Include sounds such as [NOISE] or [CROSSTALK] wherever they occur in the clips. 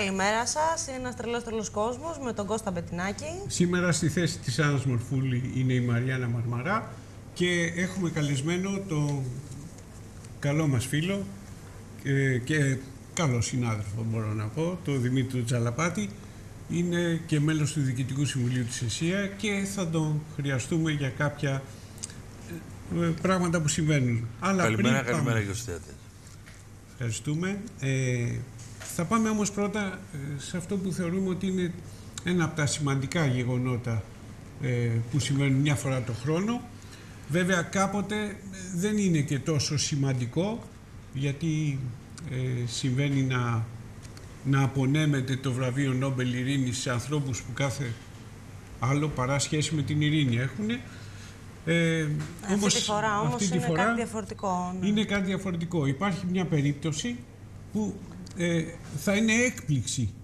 Καλημέρα σας. Είναι ένας τρελός τρελός κόσμος με τον Κώστα Μπετινάκη. Σήμερα στη θέση της Άννας Μορφούλη είναι η Μαριάννα Μαρμαρά και έχουμε καλεσμένο το καλό μας φίλο και, και καλό συνάδελφο μπορώ να πω, το Δημήτρη Τζαλαπάτη. Είναι και μέλος του Διοικητικού Συμβουλίου της ΕΣΥΑ και θα τον χρειαστούμε για κάποια ε, πράγματα που συμβαίνουν. Αλλά καλημέρα, καλημέρα και Ευχαριστούμε. Ε, θα πάμε όμως πρώτα ε, σε αυτό που θεωρούμε ότι είναι ένα από τα σημαντικά γεγονότα ε, που συμβαίνουν μια φορά το χρόνο. Βέβαια κάποτε ε, δεν είναι και τόσο σημαντικό γιατί συμβαίνει να, να απονέμεται το βραβείο Νόμπελ Ειρήνης σε ανθρώπους που κάθε άλλο παρά σχέση με την ειρήνη έχουν. Ε, αυτή όμως, τη φορά όμως είναι κάτι διαφορετικό. Ναι. Είναι κάτι διαφορετικό. Υπάρχει μια περίπτωση που ε, θα είναι έκπληξη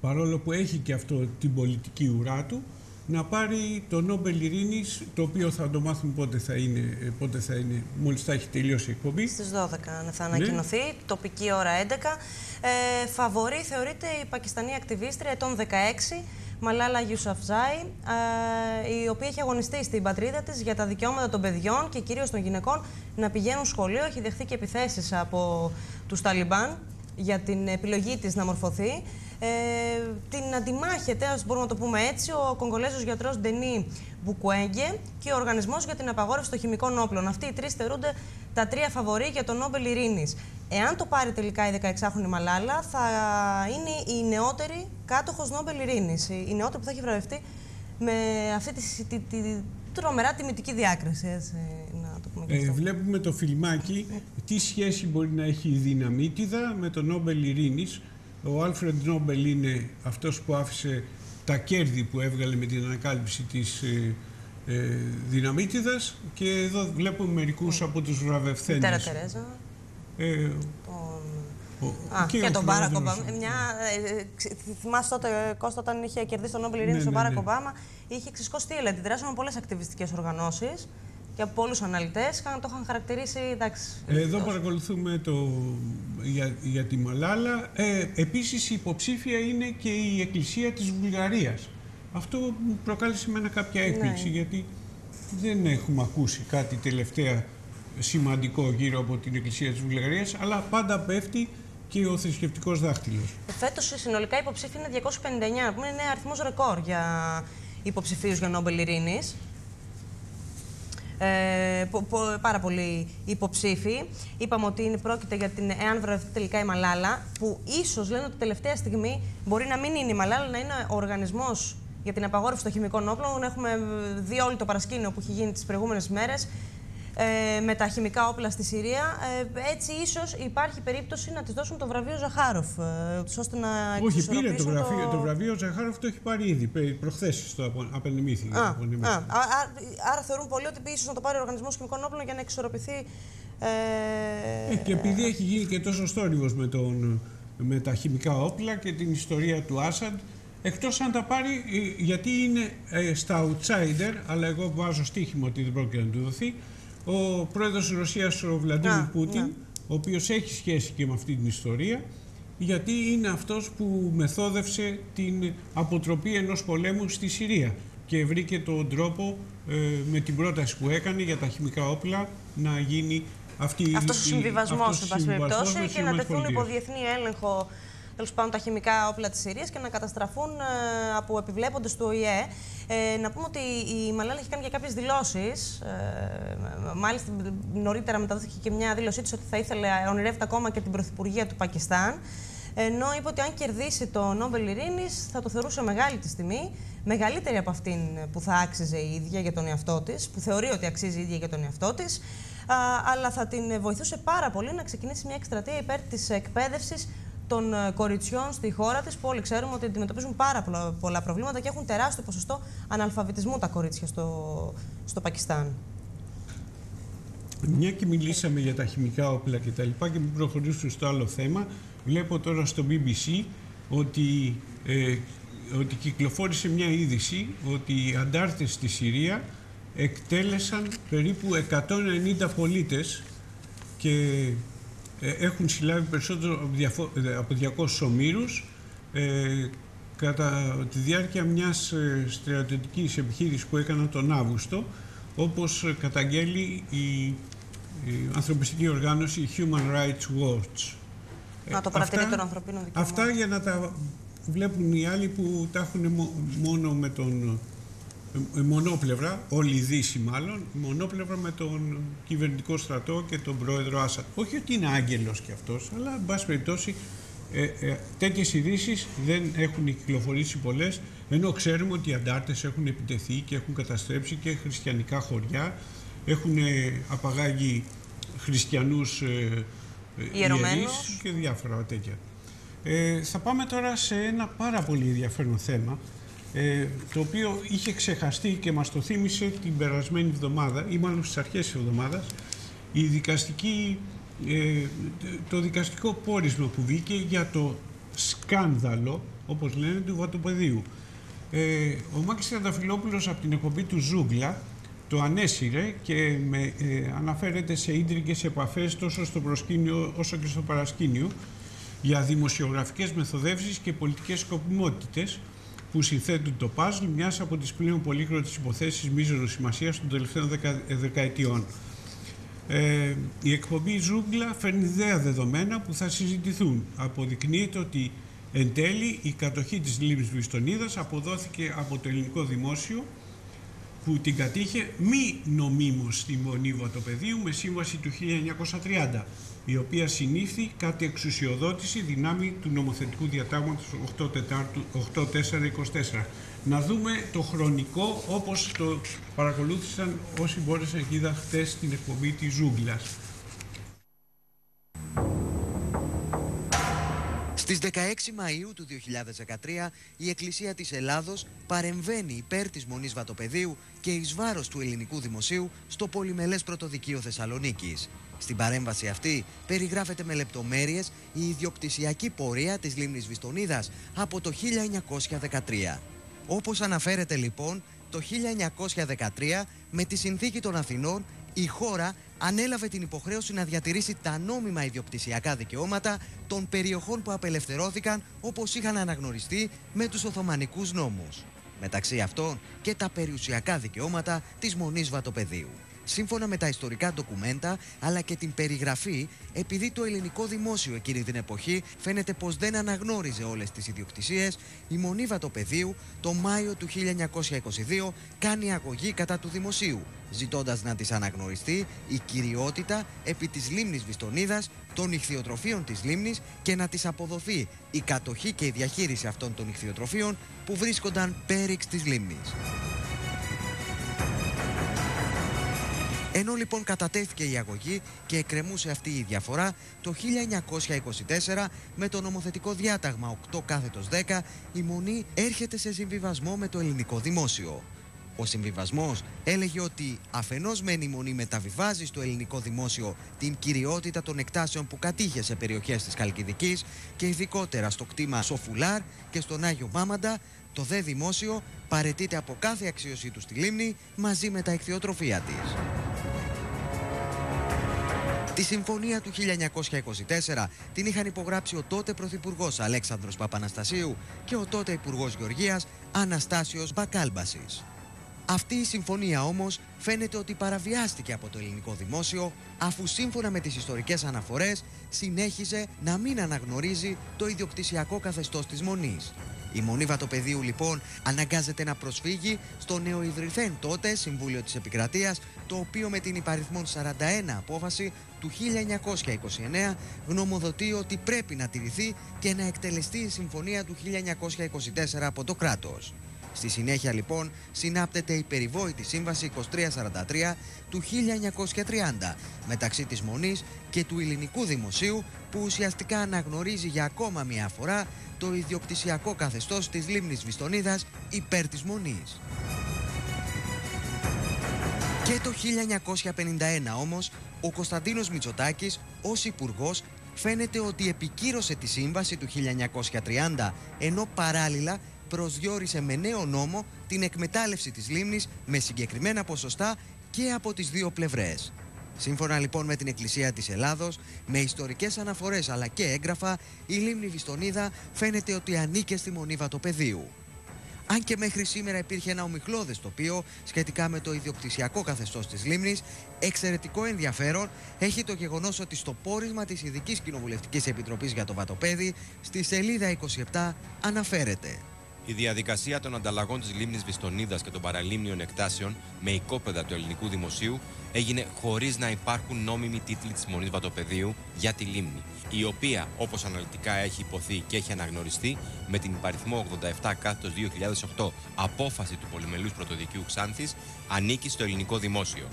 παρόλο που έχει και αυτό την πολιτική ουρά του να πάρει το Νόμπελ Ειρήνης το οποίο θα το μάθουμε πότε θα είναι, ε, πότε θα είναι μόλις θα έχει τελειώσει η εκπομπή. Στις 12 θα ναι. ανακοινωθεί, τοπική ώρα 11. Ε, φαβορή θεωρείται η Πακιστανή ακτιβίστρια ετών 16 Μαλάλα Γιουσαφζάη, ε, η οποία έχει αγωνιστεί στην πατρίδα της για τα δικαιώματα των παιδιών και κυρίως των γυναικών να πηγαίνουν σχολείο. Έχει δεχθεί και επιθέσεις από τους Ταλιμπάν για την επιλογή της να μορφωθεί. Ε, την αντιμάχεται, ας μπορούμε να το πούμε έτσι, ο Κογκολέζος γιατρός Ντενί Μπουκουέγγε και ο Οργανισμός για την Απαγόρευση των Χημικών Όπλων. Αυτοί οι τρεις θεωρούνται τα τρία φαβορή για τον Νόμπελ Ειρήνης. Εάν το πάρει τελικά η 16χρονη Μαλάλα, θα είναι η νεότερη κάτοχος Νόμπελ Ειρήνης. Η νεότερη που θα έχει βραβευτεί με αυτή τη, τη, τη, τη τρομερά τιμητική διάκριση. Έτσι, να το πούμε ε, βλέπουμε το φιλμάκι τι σχέση μπορεί να έχει η δυναμίτιδα με το Νόμπελ Ειρήνης. Ο Άλφρεντ Νόμπελ είναι αυτός που άφησε τα κέρδη που έβγαλε με την ανακάλυψη της ε, ε, δυναμίτιδας και εδώ βλέπουμε μερικούς από τους βραβευθέντες. Τέρα Τερέζα. Ε, τον... Α, και, και τον Μπάρακ Ομπάμα. Μια, ε, θυμάσαι τότε, Κώστα, όταν είχε κερδίσει τον Νόμπελ Ειρήνης ναι, ο ναι, Μπάρακ ναι. Ομπάμα, είχε ξεσκώσει τι αντιδράσει με πολλές ακτιβιστικές οργανώσεις και από πολλού αναλυτές το είχαν χαρακτηρίσει. Εντάξει, Εδώ παρακολουθούμε το, για, για τη Μαλάλα. Ε, Επίσης, η υποψήφια είναι και η Εκκλησία της Βουλγαρίας. Αυτό μου προκάλεσε με κάποια έκπληξη, ναι. γιατί δεν έχουμε ακούσει κάτι τελευταία σημαντικό γύρω από την Εκκλησία της Βουλγαρίας, αλλά πάντα πέφτει και ο θρησκευτικός δάχτυλος. Φέτος συνολικά υποψήφοι είναι 259, που είναι αριθμός ρεκόρ για υποψηφίους για Νόμπελ Ειρήνης. Ε, πάρα πολλοί υποψήφοι. Είπαμε ότι είναι πρόκειται για την εάν βρεθεί τελικά η Μαλάλα, που ίσως λένε ότι τελευταία στιγμή μπορεί να μην είναι η Μαλάλα, να είναι ο οργανισμός για την απαγόρευση των χημικών όπλων. Έχουμε δει όλο το παρασκήνιο που έχει γίνει τις προηγούμενες μέρες ε, με τα χημικά όπλα στη Συρία. Ε, έτσι, ίσως υπάρχει περίπτωση να της δώσουν το βραβείο Ζαχάροφ. Ε, ώστε να Όχι, πήρε το, γραφείο, το... το βραβείο Ζαχάροφ, το έχει πάρει ήδη. Προχθές το απενημήθηκε. Α, α, άρα θεωρούν πολλοί ότι ίσως να το πάρει ο Οργανισμός Χημικών Όπλων για να εξορροπηθεί. Ε... ε και επειδή έχει γίνει και τόσο στόρυβο με, με τα χημικά όπλα και την ιστορία του Άσαντ, εκτός αν τα πάρει, ε, γιατί είναι ε, στα outsider, αλλά εγώ βάζω στοίχημα ότι δεν πρόκειται να του δοθεί, ο πρόεδρος της Ρωσίας, ο Βλαντίμιρ Πούτιν, ναι. ο οποίος έχει σχέση και με αυτή την ιστορία, γιατί είναι αυτός που μεθόδευσε την αποτροπή ενός πολέμου στη Συρία και βρήκε τον τρόπο ε, με την πρόταση που έκανε για τα χημικά όπλα να γίνει αυτή αυτός ο συμβιβασμός, σε πάση περιπτώσει, και να τεθούν υπό διεθνή έλεγχο τέλος πάντων τα χημικά όπλα της Συρίας και να καταστραφούν ε, από επιβλέποντες του ΟΗΕ. Ε, να πούμε ότι η Μαλάλα έχει κάνει και κάποιες δηλώσεις. Ε, μάλιστα, νωρίτερα μεταδόθηκε και μια δήλωσή της ότι θα ήθελε, ονειρεύεται ακόμα και την πρωθυπουργία του Πακιστάν. Ενώ είπε ότι αν κερδίσει το Νόμπελ Ειρήνης θα το θεωρούσε μεγάλη της τιμή, μεγαλύτερη από αυτήν που θα άξιζε η ίδια για τον εαυτό της, που θεωρεί ότι αξίζει η ίδια για τον εαυτό της. Αλλά θα την βοηθούσε πάρα πολύ να ξεκινήσει μια εκστρατεία υπέρ της εκπαίδευσης των ε, κοριτσιών στη χώρα της, που όλοι ξέρουμε ότι αντιμετωπίζουν πάρα πολλά προβλήματα και έχουν τεράστιο ποσοστό αναλφαβητισμού τα κορίτσια στο, στο Πακιστάν. Μια και μιλήσαμε για τα χημικά όπλα και τα λοιπά και μην προχωρήσουμε στο άλλο θέμα, βλέπω τώρα στο BBC ότι, ε, ότι κυκλοφόρησε μια είδηση ότι οι αντάρτες στη Συρία εκτέλεσαν περίπου 190 πολίτες και ε, έχουν συλλάβει περισσότερο από 200 ομήρους ε, κατά τη διάρκεια μιας ε, στρατιωτικής επιχείρησης που έκανα τον Αύγουστο, όπως καταγγέλει η, ανθρωπιστική οργάνωση Human Rights Watch. Να το παρατηρεί των ανθρωπίνων δικαιωμάτων. Αυτά για να τα βλέπουν οι άλλοι που τα έχουν μόνο με τον ε, μονόπλευρα, όλη η Δύση μάλλον, μονόπλευρα με τον κυβερνητικό στρατό και τον πρόεδρο Άσαντ. Όχι ότι είναι άγγελος κι αυτός, αλλά εν πάση περιπτώσει ε, ε, τέτοιες ειδήσεις δεν έχουν κυκλοφορήσει πολλές, ενώ ξέρουμε ότι οι αντάρτες έχουν επιτεθεί και έχουν καταστρέψει και χριστιανικά χωριά, έχουν ε, απαγάγει χριστιανούς ε, ιερείς και διάφορα τέτοια. Ε, θα πάμε τώρα σε ένα πάρα πολύ ενδιαφέρον θέμα, ε, το οποίο είχε ξεχαστεί και μας το θύμισε την περασμένη εβδομάδα, ή μάλλον στις αρχές της εβδομάδας, η δικαστική, ε, το δικαστικό πόρισμα που βγήκε για το σκάνδαλο, όπως λένε, του βατοπεδίου. Ε, ο Μάκης Τρανταφυλόπουλος από την εκπομπή του Ζούγκλα το ανέσυρε και με, ε, αναφέρεται σε ίντρικες επαφές τόσο στο προσκήνιο όσο και στο παρασκήνιο για δημοσιογραφικές μεθοδεύσεις και πολιτικές σκοπιμότητες που συνθέτουν το παζλ μιας από τις πλέον πολύχρονες υποθέσεις μίζωνος σημασίας των τελευταίων δεκα, δεκαετιών. Ε, η εκπομπή Ζούγκλα φέρνει ιδέα δεδομένα που θα συζητηθούν. Αποδεικνύεται ότι εν τέλει η κατοχή της λίμνης Βιστονίδας αποδόθηκε από το ελληνικό δημόσιο που την κατήχε μη νομίμως στη Μονή Βατοπεδίου με σύμβαση του 1930 η οποία συνήφθη κάτι εξουσιοδότηση δυνάμει του νομοθετικού διατάγματος 8424. Να δούμε το χρονικό όπως το παρακολούθησαν όσοι μπόρεσαν και είδα χτες στην εκπομπή της Ζούγκλας. Στις 16 Μαΐου του 2013 η Εκκλησία της Ελλάδος παρεμβαίνει υπέρ της Μονής Βατοπεδίου και εις βάρος του ελληνικού δημοσίου στο πολυμελές πρωτοδικείο Θεσσαλονίκης. Στην παρέμβαση αυτή περιγράφεται με λεπτομέρειες η ιδιοκτησιακή πορεία της λίμνης Βιστονίδας από το 1913. Όπως αναφέρεται λοιπόν, το 1913 με τη συνθήκη των Αθηνών η χώρα ανέλαβε την υποχρέωση να διατηρήσει τα νόμιμα ιδιοκτησιακά δικαιώματα των περιοχών που απελευθερώθηκαν όπως είχαν αναγνωριστεί με τους Οθωμανικούς νόμους. Μεταξύ αυτών και τα περιουσιακά δικαιώματα της Μονής Βατοπεδίου. Σύμφωνα με τα ιστορικά ντοκουμέντα αλλά και την περιγραφή, επειδή το ελληνικό δημόσιο εκείνη την εποχή φαίνεται πως δεν αναγνώριζε όλες τις ιδιοκτησίες, η Μονή Βατοπεδίου το Μάιο του 1922 κάνει αγωγή κατά του δημοσίου, ζητώντας να της αναγνωριστεί η κυριότητα επί της λίμνης Βιστονίδας, των ηχθειοτροφίων της λίμνης και να της αποδοθεί η κατοχή και η διαχείριση αυτών των ηχθειοτροφίων που βρίσκονταν πέριξ της λίμνης. Ενώ λοιπόν κατατέθηκε η αγωγή και εκκρεμούσε αυτή η διαφορά, το 1924 με το νομοθετικό διάταγμα 8 κάθετος 10 η Μονή έρχεται σε συμβιβασμό με το ελληνικό δημόσιο. Ο συμβιβασμός έλεγε ότι αφενός μεν η Μονή μεταβιβάζει στο ελληνικό δημόσιο την κυριότητα των εκτάσεων που κατήχε σε περιοχές της Καλκιδικής και ειδικότερα στο κτήμα Σοφουλάρ και στον Άγιο Μάμαντα, το δε δημόσιο παρετείται από κάθε αξίωσή του στη λίμνη μαζί με τα εκθειοτροφία της. Τη συμφωνία του 1924 την είχαν υπογράψει ο τότε Πρωθυπουργός Αλέξανδρος Παπαναστασίου και ο τότε Υπουργός Γεωργίας Αναστάσιος Μπακάλμπασης. Αυτή η συμφωνία όμως φαίνεται ότι παραβιάστηκε από το ελληνικό δημόσιο αφού σύμφωνα με τις ιστορικές αναφορές συνέχιζε να μην αναγνωρίζει το ιδιοκτησιακό καθεστώς της Μονής. Η Μονή Βατοπεδίου λοιπόν αναγκάζεται να προσφύγει στο νεοειδρυθέν τότε Συμβούλιο της Επικρατείας το οποίο με την υπαριθμόν 41 απόφαση του 1929 γνωμοδοτεί ότι πρέπει να τηρηθεί και να εκτελεστεί η συμφωνία του 1924 από το κράτος. Στη συνέχεια λοιπόν συνάπτεται η περιβόητη σύμβαση 2343 του 1930 μεταξύ της Μονής και του Ελληνικού Δημοσίου που ουσιαστικά αναγνωρίζει για ακόμα μια φορά το ιδιοκτησιακό καθεστώς της λίμνης Βιστονίδας υπέρ της Μονής. Και το 1951 όμως ο Κωνσταντίνος Μητσοτάκης ως υπουργός φαίνεται ότι επικύρωσε τη σύμβαση του 1930 ενώ παράλληλα προσδιορίσε με νέο νόμο την εκμετάλλευση της λίμνης με συγκεκριμένα ποσοστά και από τις δύο πλευρές. Σύμφωνα λοιπόν με την Εκκλησία της Ελλάδος, με ιστορικές αναφορές αλλά και έγγραφα, η λίμνη Βιστονίδα φαίνεται ότι ανήκε στη Μονή Βατοπεδίου. Αν και μέχρι σήμερα υπήρχε ένα ομιχλώδες τοπίο σχετικά με το ιδιοκτησιακό καθεστώς της λίμνης, εξαιρετικό ενδιαφέρον έχει το γεγονός ότι στο πόρισμα της Ειδικής Κοινοβουλευτικής Επιτροπής για το Βατοπέδι, στη σελίδα 27 αναφέρεται. Η διαδικασία των ανταλλαγών της λίμνης Βιστονίδας και των παραλίμνιων εκτάσεων με οικόπεδα του ελληνικού δημοσίου έγινε χωρίς να υπάρχουν νόμιμοι τίτλοι της Μονής Βατοπεδίου για τη λίμνη, η οποία, όπως αναλυτικά έχει υποθεί και έχει αναγνωριστεί, με την υπαριθμό 87 κάθετος 2008 απόφαση του Πολυμελούς Πρωτοδικείου Ξάνθης, ανήκει στο ελληνικό δημόσιο.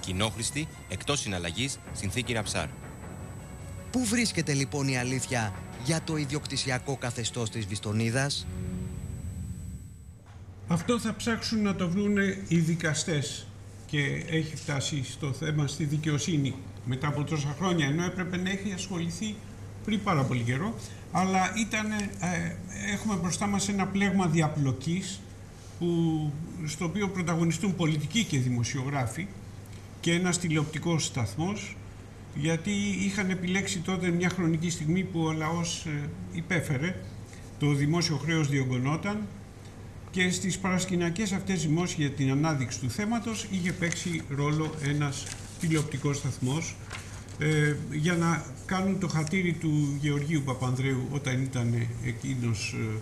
Κοινόχρηστη, εκτός συναλλαγής, συνθήκη Ραψάρ. Πού βρίσκεται λοιπόν η αλήθεια για το ιδιοκτησιακό καθεστώς της Βιστονίδας; Αυτό θα ψάξουν να το βρουν οι δικαστές. Και έχει φτάσει στο θέμα στη δικαιοσύνη. Μετά από τόσα χρόνια, ενώ έπρεπε να έχει ασχοληθεί πριν πάρα πολύ καιρό, αλλά ήταν, ε, έχουμε μπροστά μας ένα πλέγμα διαπλοκής που, στο οποίο πρωταγωνιστούν πολιτικοί και δημοσιογράφοι και ένας τηλεοπτικός σταθμός γιατί είχαν επιλέξει τότε μια χρονική στιγμή που ο λαός ε, υπέφερε, το δημόσιο χρέος διωγγωνόταν και στις παρασκηνιακές αυτές δημόσιες για την ανάδειξη του θέματος είχε παίξει ρόλο ένας τηλεοπτικός σταθμός ε, για να κάνουν το χατήρι του Γεωργίου Παπανδρέου όταν ήταν εκείνος ε,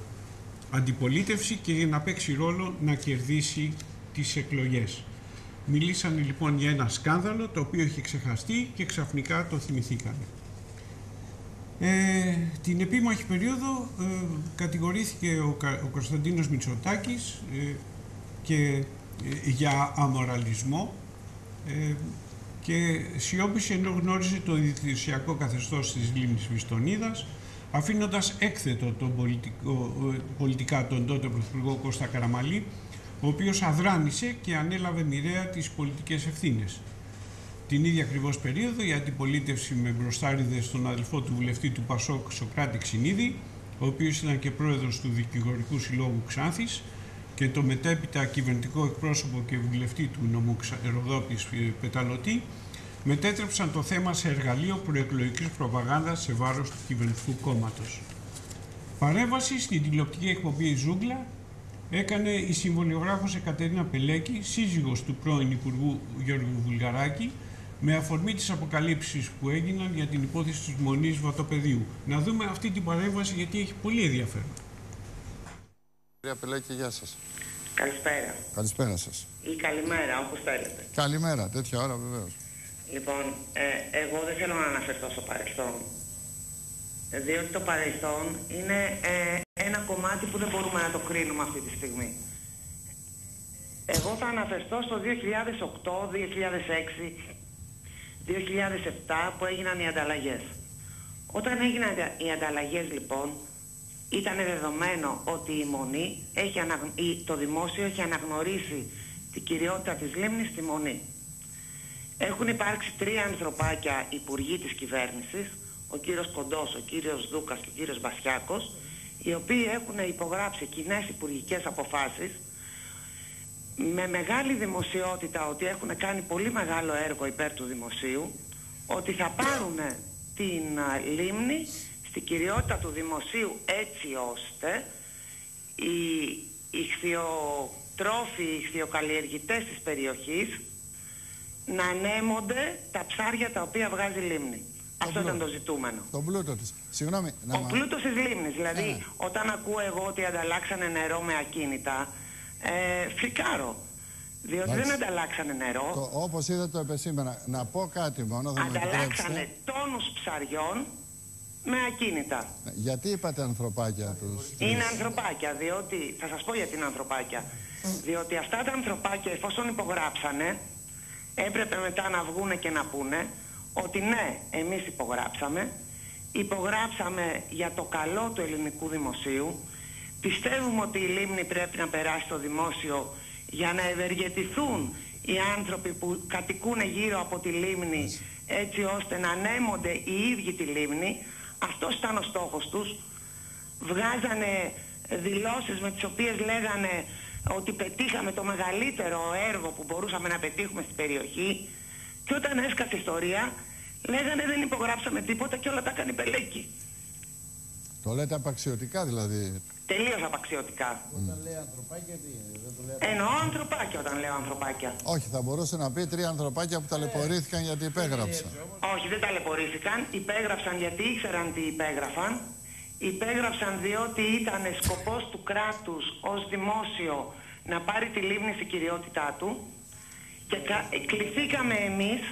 αντιπολίτευση και για να παίξει ρόλο να κερδίσει τις εκλογές. Μιλήσανε λοιπόν για ένα σκάνδαλο το οποίο είχε ξεχαστεί και ξαφνικά το θυμηθήκανε. Ε, την επίμαχη περίοδο ε, κατηγορήθηκε ο, ο Κωνσταντίνος Μητσοτάκης ε, και ε, για αμοραλισμό και σιώπησε ενώ γνώριζε το ιδιωτικό καθεστώς της Λίμνης Βιστονίδας αφήνοντας έκθετο τον πολιτικό, πολιτικά τον τότε Πρωθυπουργό Κώστα Καραμαλή ο οποίος αδράνησε και ανέλαβε μοιραία τις πολιτικές ευθύνες. Την ίδια ακριβώς περίοδο η αντιπολίτευση με μπροστάριδες στον αδελφό του βουλευτή του Πασόκ Σοκράτη Ξινίδη, ο οποίος ήταν και πρόεδρος του Δικηγορικού Συλλόγου Ξάνθης και το μετέπειτα κυβερνητικό εκπρόσωπο και βουλευτή του νομού Ροδόπης Πεταλωτή, μετέτρεψαν το θέμα σε εργαλείο προεκλογικής προπαγάνδας σε βάρος του κυβερνητικού κόμματος. Παρέμβαση στην τηλεοπτική εκπομπή Ζούγκλα έκανε η συμβολιογράφος Εκατερίνα Πελέκη, σύζυγος του πρώην Υπουργού Γιώργου Βουλγαράκη, με αφορμή τις αποκαλύψεις που έγιναν για την υπόθεση της Μονής Βατοπεδίου. Να δούμε αυτή την παρέμβαση γιατί έχει πολύ ενδιαφέρον. Κυρία Πελέκη, γεια σας. Καλησπέρα. Καλησπέρα σας. Ή καλημέρα, όπως θέλετε. Καλημέρα, τέτοια ώρα βεβαίως. Λοιπόν, ε, εγώ δεν θέλω να αναφερθώ στο παρελθόν. Διότι το παρελθόν είναι ε, ένα κομμάτι που δεν μπορούμε να το κρίνουμε αυτή τη στιγμή. Εγώ θα αναφερθώ στο 2008, 2006 2007 που έγιναν οι ανταλλαγές. Όταν έγιναν οι ανταλλαγές λοιπόν ήταν δεδομένο ότι η Μονή, έχει το δημόσιο έχει αναγνωρίσει την κυριότητα της Λίμνης στη Μονή. Έχουν υπάρξει τρία ανθρωπάκια υπουργοί της κυβέρνησης, ο κύριος Κοντός, ο κύριος Δούκας και ο κύριος Βασιάκος, οι οποίοι έχουν υπογράψει κοινές υπουργικές αποφάσεις με μεγάλη δημοσιότητα ότι έχουν κάνει πολύ μεγάλο έργο υπέρ του δημοσίου, ότι θα πάρουν την λίμνη στην κυριότητα του δημοσίου έτσι ώστε οι ηχθειοτρόφοι, οι ηχθειοκαλλιεργητές της περιοχής να ανέμονται τα ψάρια τα οποία βγάζει η λίμνη. Αυτό ήταν το ζητούμενο. Το πλούτο της. Συγγνώμη. Ο μα... πλούτος της λίμνης. Δηλαδή, ναι, ναι. όταν ακούω εγώ ότι ανταλλάξανε νερό με ακίνητα, ε, φρικάρω. Διότι δεν ανταλλάξανε νερό. Το, όπως είδα το επεσήμενα. Να πω κάτι μόνο. Θα ανταλλάξανε τόνους ψαριών με ακίνητα. Ναι, γιατί είπατε ανθρωπάκια τους; Είναι ανθρωπάκια, διότι, θα σας πω γιατί είναι ανθρωπάκια. Διότι αυτά τα ανθρωπάκια εφόσον υπογράψανε, έπρεπε μετά να βγούνε και να πούνε ότι ναι, εμείς υπογράψαμε, υπογράψαμε για το καλό του ελληνικού δημοσίου, Πιστεύουμε ότι η λίμνη πρέπει να περάσει στο δημόσιο για να ευεργετηθούν οι άνθρωποι που κατοικούν γύρω από τη λίμνη έτσι ώστε να ανέμονται οι ίδιοι τη λίμνη. Αυτός ήταν ο στόχος τους. Βγάζανε δηλώσεις με τις οποίες λέγανε ότι πετύχαμε το μεγαλύτερο έργο που μπορούσαμε να πετύχουμε στην περιοχή Και όταν έσκασε ιστορία, λέγανε δεν υπογράψαμε τίποτα και όλα τα έκανε πελέκι. Το λέτε απαξιωτικά δηλαδή. Τελείως απαξιωτικά. Όταν λέει ανθρωπάκια, τι δεν το λέω. Εννοώ ανθρωπάκια όταν λέω ανθρωπάκια. Όχι, θα μπορούσε να πει τρία ανθρωπάκια που ταλαιπωρήθηκαν γιατί υπέγραψαν. Όχι, δεν ταλαιπωρήθηκαν. Υπέγραψαν γιατί ήξεραν τι υπέγραφαν. Υπέγραψαν διότι ήταν σκοπός του κράτους ως δημόσιο να πάρει τη λίμνη στην κυριότητά του και κληθήκαμε εμείς,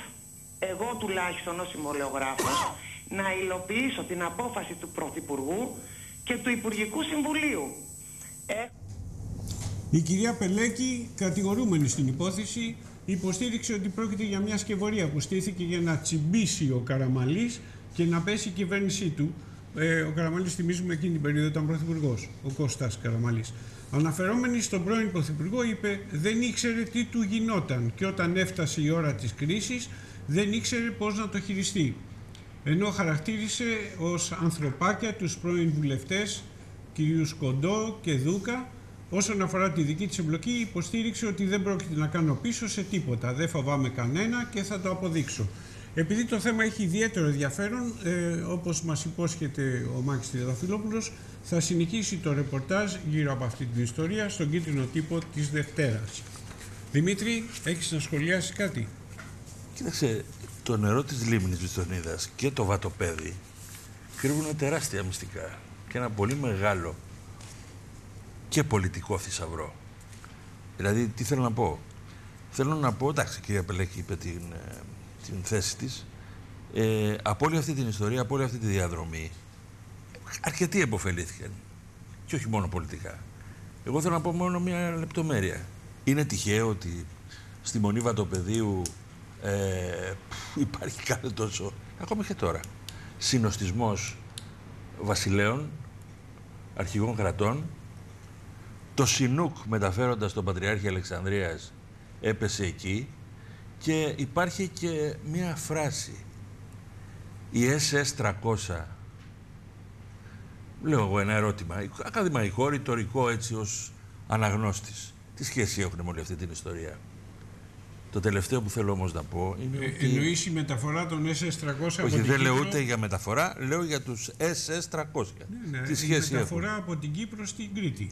εγώ τουλάχιστον ως συμβολεογράφος, να υλοποιήσω την απόφαση του Πρωθυπουργού και του Υπουργικού Συμβουλίου. Ε... Η κυρία Πελέκη, κατηγορούμενη στην υπόθεση, υποστήριξε ότι πρόκειται για μια σκευωρία που στήθηκε για να τσιμπήσει ο Καραμαλής και να πέσει η κυβέρνησή του. Ε, ο Καραμαλής, θυμίζουμε, εκείνη την περίοδο ήταν πρωθυπουργός, ο Κώστας Καραμαλής. Αναφερόμενη στον πρώην Πρωθυπουργό είπε δεν ήξερε τι του γινόταν και όταν έφτασε η ώρα της κρίσης δεν ήξερε πώς να το χειριστεί ενώ χαρακτήρισε ως ανθρωπάκια τους πρώην βουλευτές κυρίους Κοντό και Δούκα όσον αφορά τη δική της εμπλοκή υποστήριξε ότι δεν πρόκειται να κάνω πίσω σε τίποτα, δεν φοβάμαι κανένα και θα το αποδείξω. Επειδή το θέμα έχει ιδιαίτερο ενδιαφέρον, ε, όπως μας υπόσχεται ο Μάκης Τριαδαφυλόπουλος, θα συνεχίσει το ρεπορτάζ γύρω από αυτή την ιστορία στον κίτρινο τύπο της Δευτέρας. Δημήτρη, έχεις να σχολιάσεις κάτι; Κοίταξε, το νερό της λίμνης Βιστονίδας και το βατοπέδι κρύβουν τεράστια μυστικά και ένα πολύ μεγάλο και πολιτικό θησαυρό. Δηλαδή, τι θέλω να πω; Θέλω να πω, εντάξει, η κυρία Πελέκη είπε την, ε, την θέση της, ε, από όλη αυτή την ιστορία, από όλη αυτή τη διαδρομή, αρκετοί επωφελήθηκαν. Και όχι μόνο πολιτικά. Εγώ θέλω να πω μόνο μια λεπτομέρεια. Είναι τυχαίο ότι στη Μονή Βατοπεδίου ε, [LAUGHS] υπάρχει κάθε τόσο, ακόμη και τώρα, συνοστισμός βασιλέων, αρχηγών κρατών, το Σινούκ μεταφέροντας τον Πατριάρχη Αλεξανδρίας έπεσε εκεί και υπάρχει και μία φράση. Η SS-300, λέω εγώ ένα ερώτημα, ακαδημαϊκό, ρητορικό έτσι ως αναγνώστης. Τι σχέση έχουν με όλη αυτή την ιστορία; Το τελευταίο που θέλω όμως να πω είναι ε, ότι... Εννοείς η μεταφορά των SS-300 Όχι, δεν λέω ούτε για μεταφορά, λέω για τους SS-300. Ναι, ναι, Τι σχέση η μεταφορά από την Κύπρο στην Κρήτη.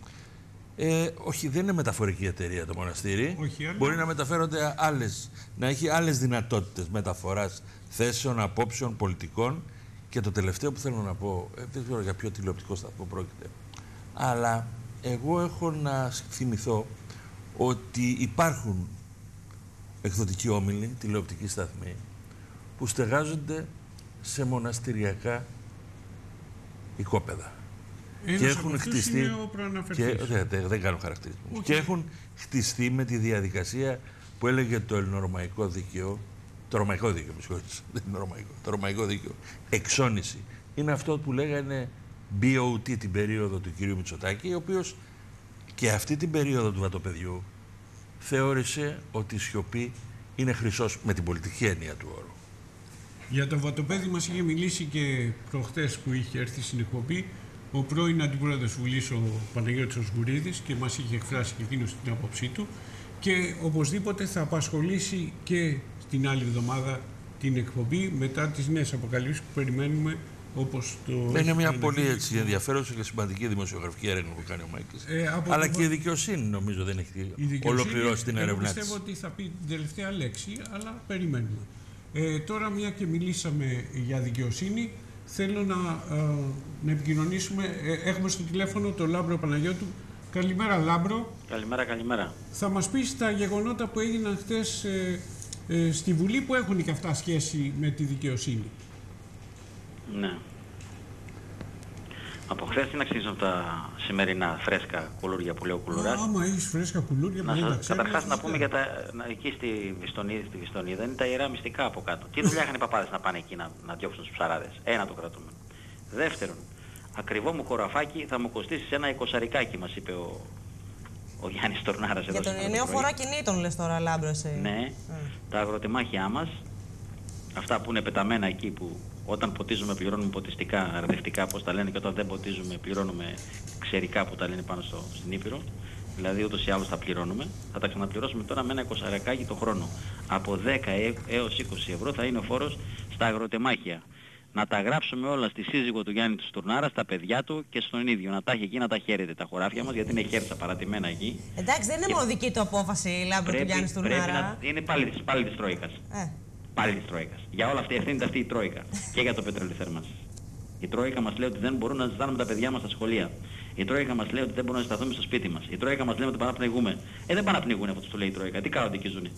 Ε, όχι, δεν είναι μεταφορική εταιρεία το μοναστήρι. Όχι, αλλά... Μπορεί να μεταφέρονται άλλες, να έχει άλλες δυνατότητες μεταφοράς θέσεων, απόψεων, πολιτικών. Και το τελευταίο που θέλω να πω, ε, δεν ξέρω για ποιο τηλεοπτικό σταθμό πρόκειται, αλλά εγώ έχω να θυμηθώ ότι υπάρχουν εκδοτικοί όμιλοι, τηλεοπτικοί σταθμοί, που στεγάζονται σε μοναστηριακά οικόπεδα. και έχουν χτιστεί. Και, δεν, δεν κάνω χαρακτηρισμό. Και έχουν χτιστεί με τη διαδικασία που έλεγε το ελληνορωμαϊκό δίκαιο. Το ρωμαϊκό δίκαιο, με συγχωρείτε. Δεν είναι ρωμαϊκό. Το ρωμαϊκό δίκαιο. Εξόνηση. Είναι αυτό που λέγανε BOT την περίοδο του κυρίου Μητσοτάκη, ο οποίος και αυτή την περίοδο του βατοπαιδιού θεώρησε ότι η σιωπή είναι χρυσός με την πολιτική έννοια του όρου. Για το βατοπέδι μας είχε μιλήσει και προχτές που είχε έρθει στην εκπομπή ο πρώην Αντιπρόεδρος Βουλής ο Παναγιώτης Οσγουρίδης και μας είχε εκφράσει και εκείνος την άποψή του και οπωσδήποτε θα απασχολήσει και την άλλη εβδομάδα την εκπομπή μετά τις νέες αποκαλύψεις που περιμένουμε όπως το είναι μια πολύ έτσι, ενδιαφέρουσα και σημαντική δημοσιογραφική έρευνα που κάνει ο Μάικη. Ε, Αλλά το... και η δικαιοσύνη νομίζω δεν έχει ολοκληρώσει την έρευνά της. Πιστεύω ότι θα πει την τελευταία λέξη, αλλά περιμένουμε. Ε, τώρα, μια και μιλήσαμε για δικαιοσύνη, θέλω να, ε, να επικοινωνήσουμε. Ε, έχουμε στο τηλέφωνο τον Λάμπρο Παναγιώτου. Καλημέρα, Λάμπρο. Καλημέρα, καλημέρα. Θα μας πεις τα γεγονότα που έγιναν χθες ε, στη Βουλή που έχουν και αυτά σχέση με τη δικαιοσύνη. Ναι. Από χθες τι να ξεκινήσω τα σημερινά φρέσκα κουλούρια που λέω κουλουράς; Άμα έχεις φρέσκα κουλούρια, να σας, Καταρχάς να πούμε για τα. εκεί στη Βιστονίδη, στη Βιστονίδα είναι τα ιερά μυστικά από κάτω. Τι δουλειά είχαν οι παπάδες να πάνε εκεί να, να διώξουν τους ψαράδες; Ένα το κρατούμε. Δεύτερον, ακριβό μου χωραφάκι θα μου κοστίσει ένα εικοσαρικάκι, μας είπε ο, ο Γιάννης Τορνάρας εδώ. Για τον νέο φορά κινήτων λες τώρα, λάμπρωσε. Ναι, τα αγροτεμάχια μας, αυτά που είναι πεταμένα εκεί που όταν ποτίζουμε πληρώνουμε ποτιστικά, αρδευτικά πώς τα λένε και όταν δεν ποτίζουμε πληρώνουμε ξερικά που τα λένε πάνω στο, στην Ήπειρο. Δηλαδή ούτως ή άλλως θα πληρώνουμε, θα τα ξαναπληρώσουμε τώρα με ένα 20 το χρόνο. Από 10 ε- έως 20 ευρώ θα είναι ο φόρος στα αγροτεμάχια. Να τα γράψουμε όλα στη σύζυγο του Γιάννη του Στουρνάρα, στα παιδιά του και στον ίδιο. Να τα έχει εκεί να τα χαίρεται τα χωράφια μας, γιατί είναι χέρτσα παρατημένα εκεί. Εντάξει, δεν είναι μόνο δική του απόφαση, Λάμπρο του Γιάννη πρέπει Στουρνάρα. να, είναι πάλι της, πάλι της Τρόικας. Ε. Πάλι της Τρόικας. Για όλα αυτά ευθύνεται αυτή η Τρόικα. και για το πετρέλαιο θέρμανσης. Η Τρόικα μας λέει ότι δεν μπορούμε να ζητάμε τα παιδιά μας στα σχολεία. Η Τρόικα μας λέει ότι δεν μπορούμε να σταθούμε στο σπίτι μας. Η Τρόικα μας λέει ότι πάνε να πνιγούμε. Ε, δεν πάνε να πνιγούν αυτό που λέει η Τρόικα. Τι κάνονται εκεί ζουνε.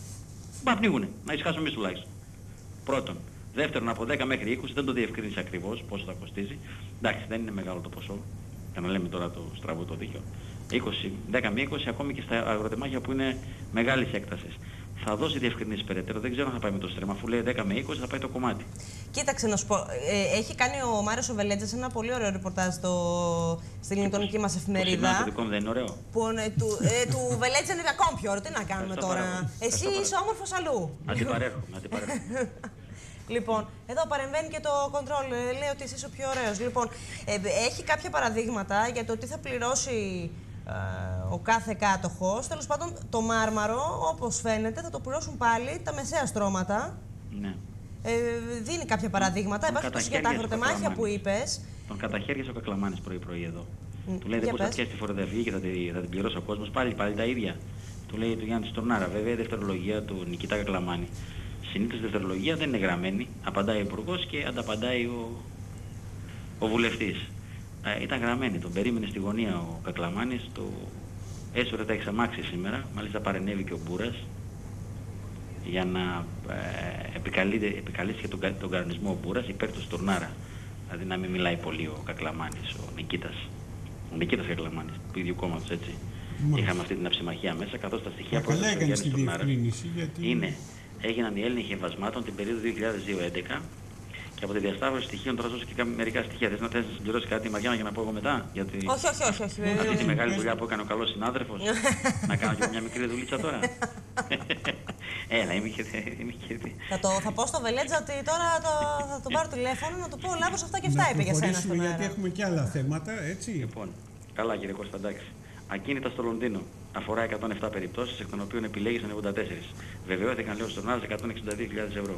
Πάνε να πνιγούν. Να ησυχάσουμε εμείς τουλάχιστον. Πρώτον. Δεύτερον, από 10 μέχρι 20 δεν το διευκρίνησε ακριβώς πόσο θα κοστίζει. Εντάξει, δεν είναι μεγάλο το ποσό. Για να λέμε τώρα το στραβό το δίκιο. 20, 10 με 20 ακόμη και στα αγροτεμάχια που είναι μεγάλης έκτασης. Θα δώσει διευκρινήσεις περαιτέρω. Δεν ξέρω αν θα πάει με το στρέμμα. Αφού λέει 10 με 20 θα πάει το κομμάτι. Κοίταξε να σου πω, ε, έχει κάνει ο Μάριος ο Βελέτζας ένα πολύ ωραίο ρεπορτάζ στο, στην ηλεκτρονική μας Το σημείο εφημερίδα. το δικό μου δεν είναι ωραίο. Που, ε, του, ε, του Βελέτζα είναι ακόμη πιο ωραίο. Τι να κάνουμε Ευχαριστώ τώρα. πάρα πολύ. Εσύ Ευχαριστώ είσαι όμορφος αλλού. Αντιπαρέρχομαι, αντιπαρέρχομαι. [LAUGHS] Λοιπόν, εδώ παρεμβαίνει και το control. ε, Λέει ότι εσύ είσαι ο πιο ωραίος. Λοιπόν, ε, έχει κάποια παραδείγματα για το τι θα πληρώσει ε, ο κάθε κάτοχος. Τέλος πάντων, το μάρμαρο, όπως φαίνεται, θα το πληρώσουν πάλι τα μεσαία στρώματα. ναι. Ε, δίνει κάποια παραδείγματα. Τον Υπάρχει για τα καταχέριασε αγροτεμάχια το που είπες. Τον καταχέριασε ο Κακλαμάνης πρωί-πρωί εδώ. Μ, Του λέει δεν για μπορείς να πες. πιάσει τη φοροδιαφυγή και θα, τη, θα την πληρώσει ο κόσμος. Πάλι, πάλι τα ίδια. Του λέει του Γιάννη Στορνάρα. Βέβαια η δευτερολογία του Νικητά Κακλαμάνη. Συνήθως η δευτερολογία δεν είναι γραμμένη. Απαντάει ο Υπουργός και ανταπαντάει ο, ο Βουλευτής. Ε, ήταν γραμμένη. Τον περίμενε στη γωνία ο Κακλαμάνης. Το έσωρε τα εξαμάξει σήμερα. Μάλιστα παρενέβη και ο Μπούρας για να ε, επικαλείται- επικαλέσει και τον, κα- τον κανονισμό ο Μπούρας υπέρ του Στουρνάρα. Δηλαδή να μην μιλάει πολύ ο Κακλαμάνης, ο Νικήτας. Ο Νικήτας Κακλαμάνης, του ίδιου κόμματος έτσι. Μάλιστα. Είχαμε αυτή την αψημαχία μέσα, καθώς τα στοιχεία Μα καλά έδωσε ο έκανες Γιάννης τη Στουρνάρας διευκρίνηση, γιατί- είναι, έγιναν οι έλεγχοι εμβασμάτων την περίοδο 2002-2011 και από τη διασταύρωση στοιχείων τώρα δώσω και κάποια- μερικά στοιχεία. Θες να θες να συμπληρώσεις κάτι Μαριάννα για να πω εγώ μετά; Γιατί... Όχι, όχι, όχι. όχι. Αυτή τη Ε, μεγάλη δουλειά που έκανε ο καλός συνάδελφος, [LAUGHS] να κάνω και μια μικρή δουλίτσα τώρα. [LAUGHS] Έλα, είμαι και... Είμαι και... Θα, το, θα πω στο Βελέτζα ότι τώρα το, θα τον πάρω τηλέφωνο να του πω Λάμπρος αυτά και αυτά να είπε για σένα προχωρήσουμε στον γιατί αέρα. έχουμε και άλλα θέματα, έτσι. Λοιπόν, καλά κύριε Κώστα, εντάξει. Ακίνητα στο Λονδίνο. Αφορά 107 περιπτώσεις, εκ των οποίων επιλέγησαν 84. Βεβαιώθηκαν, λέω, στον Άρης 162.000 ευρώ.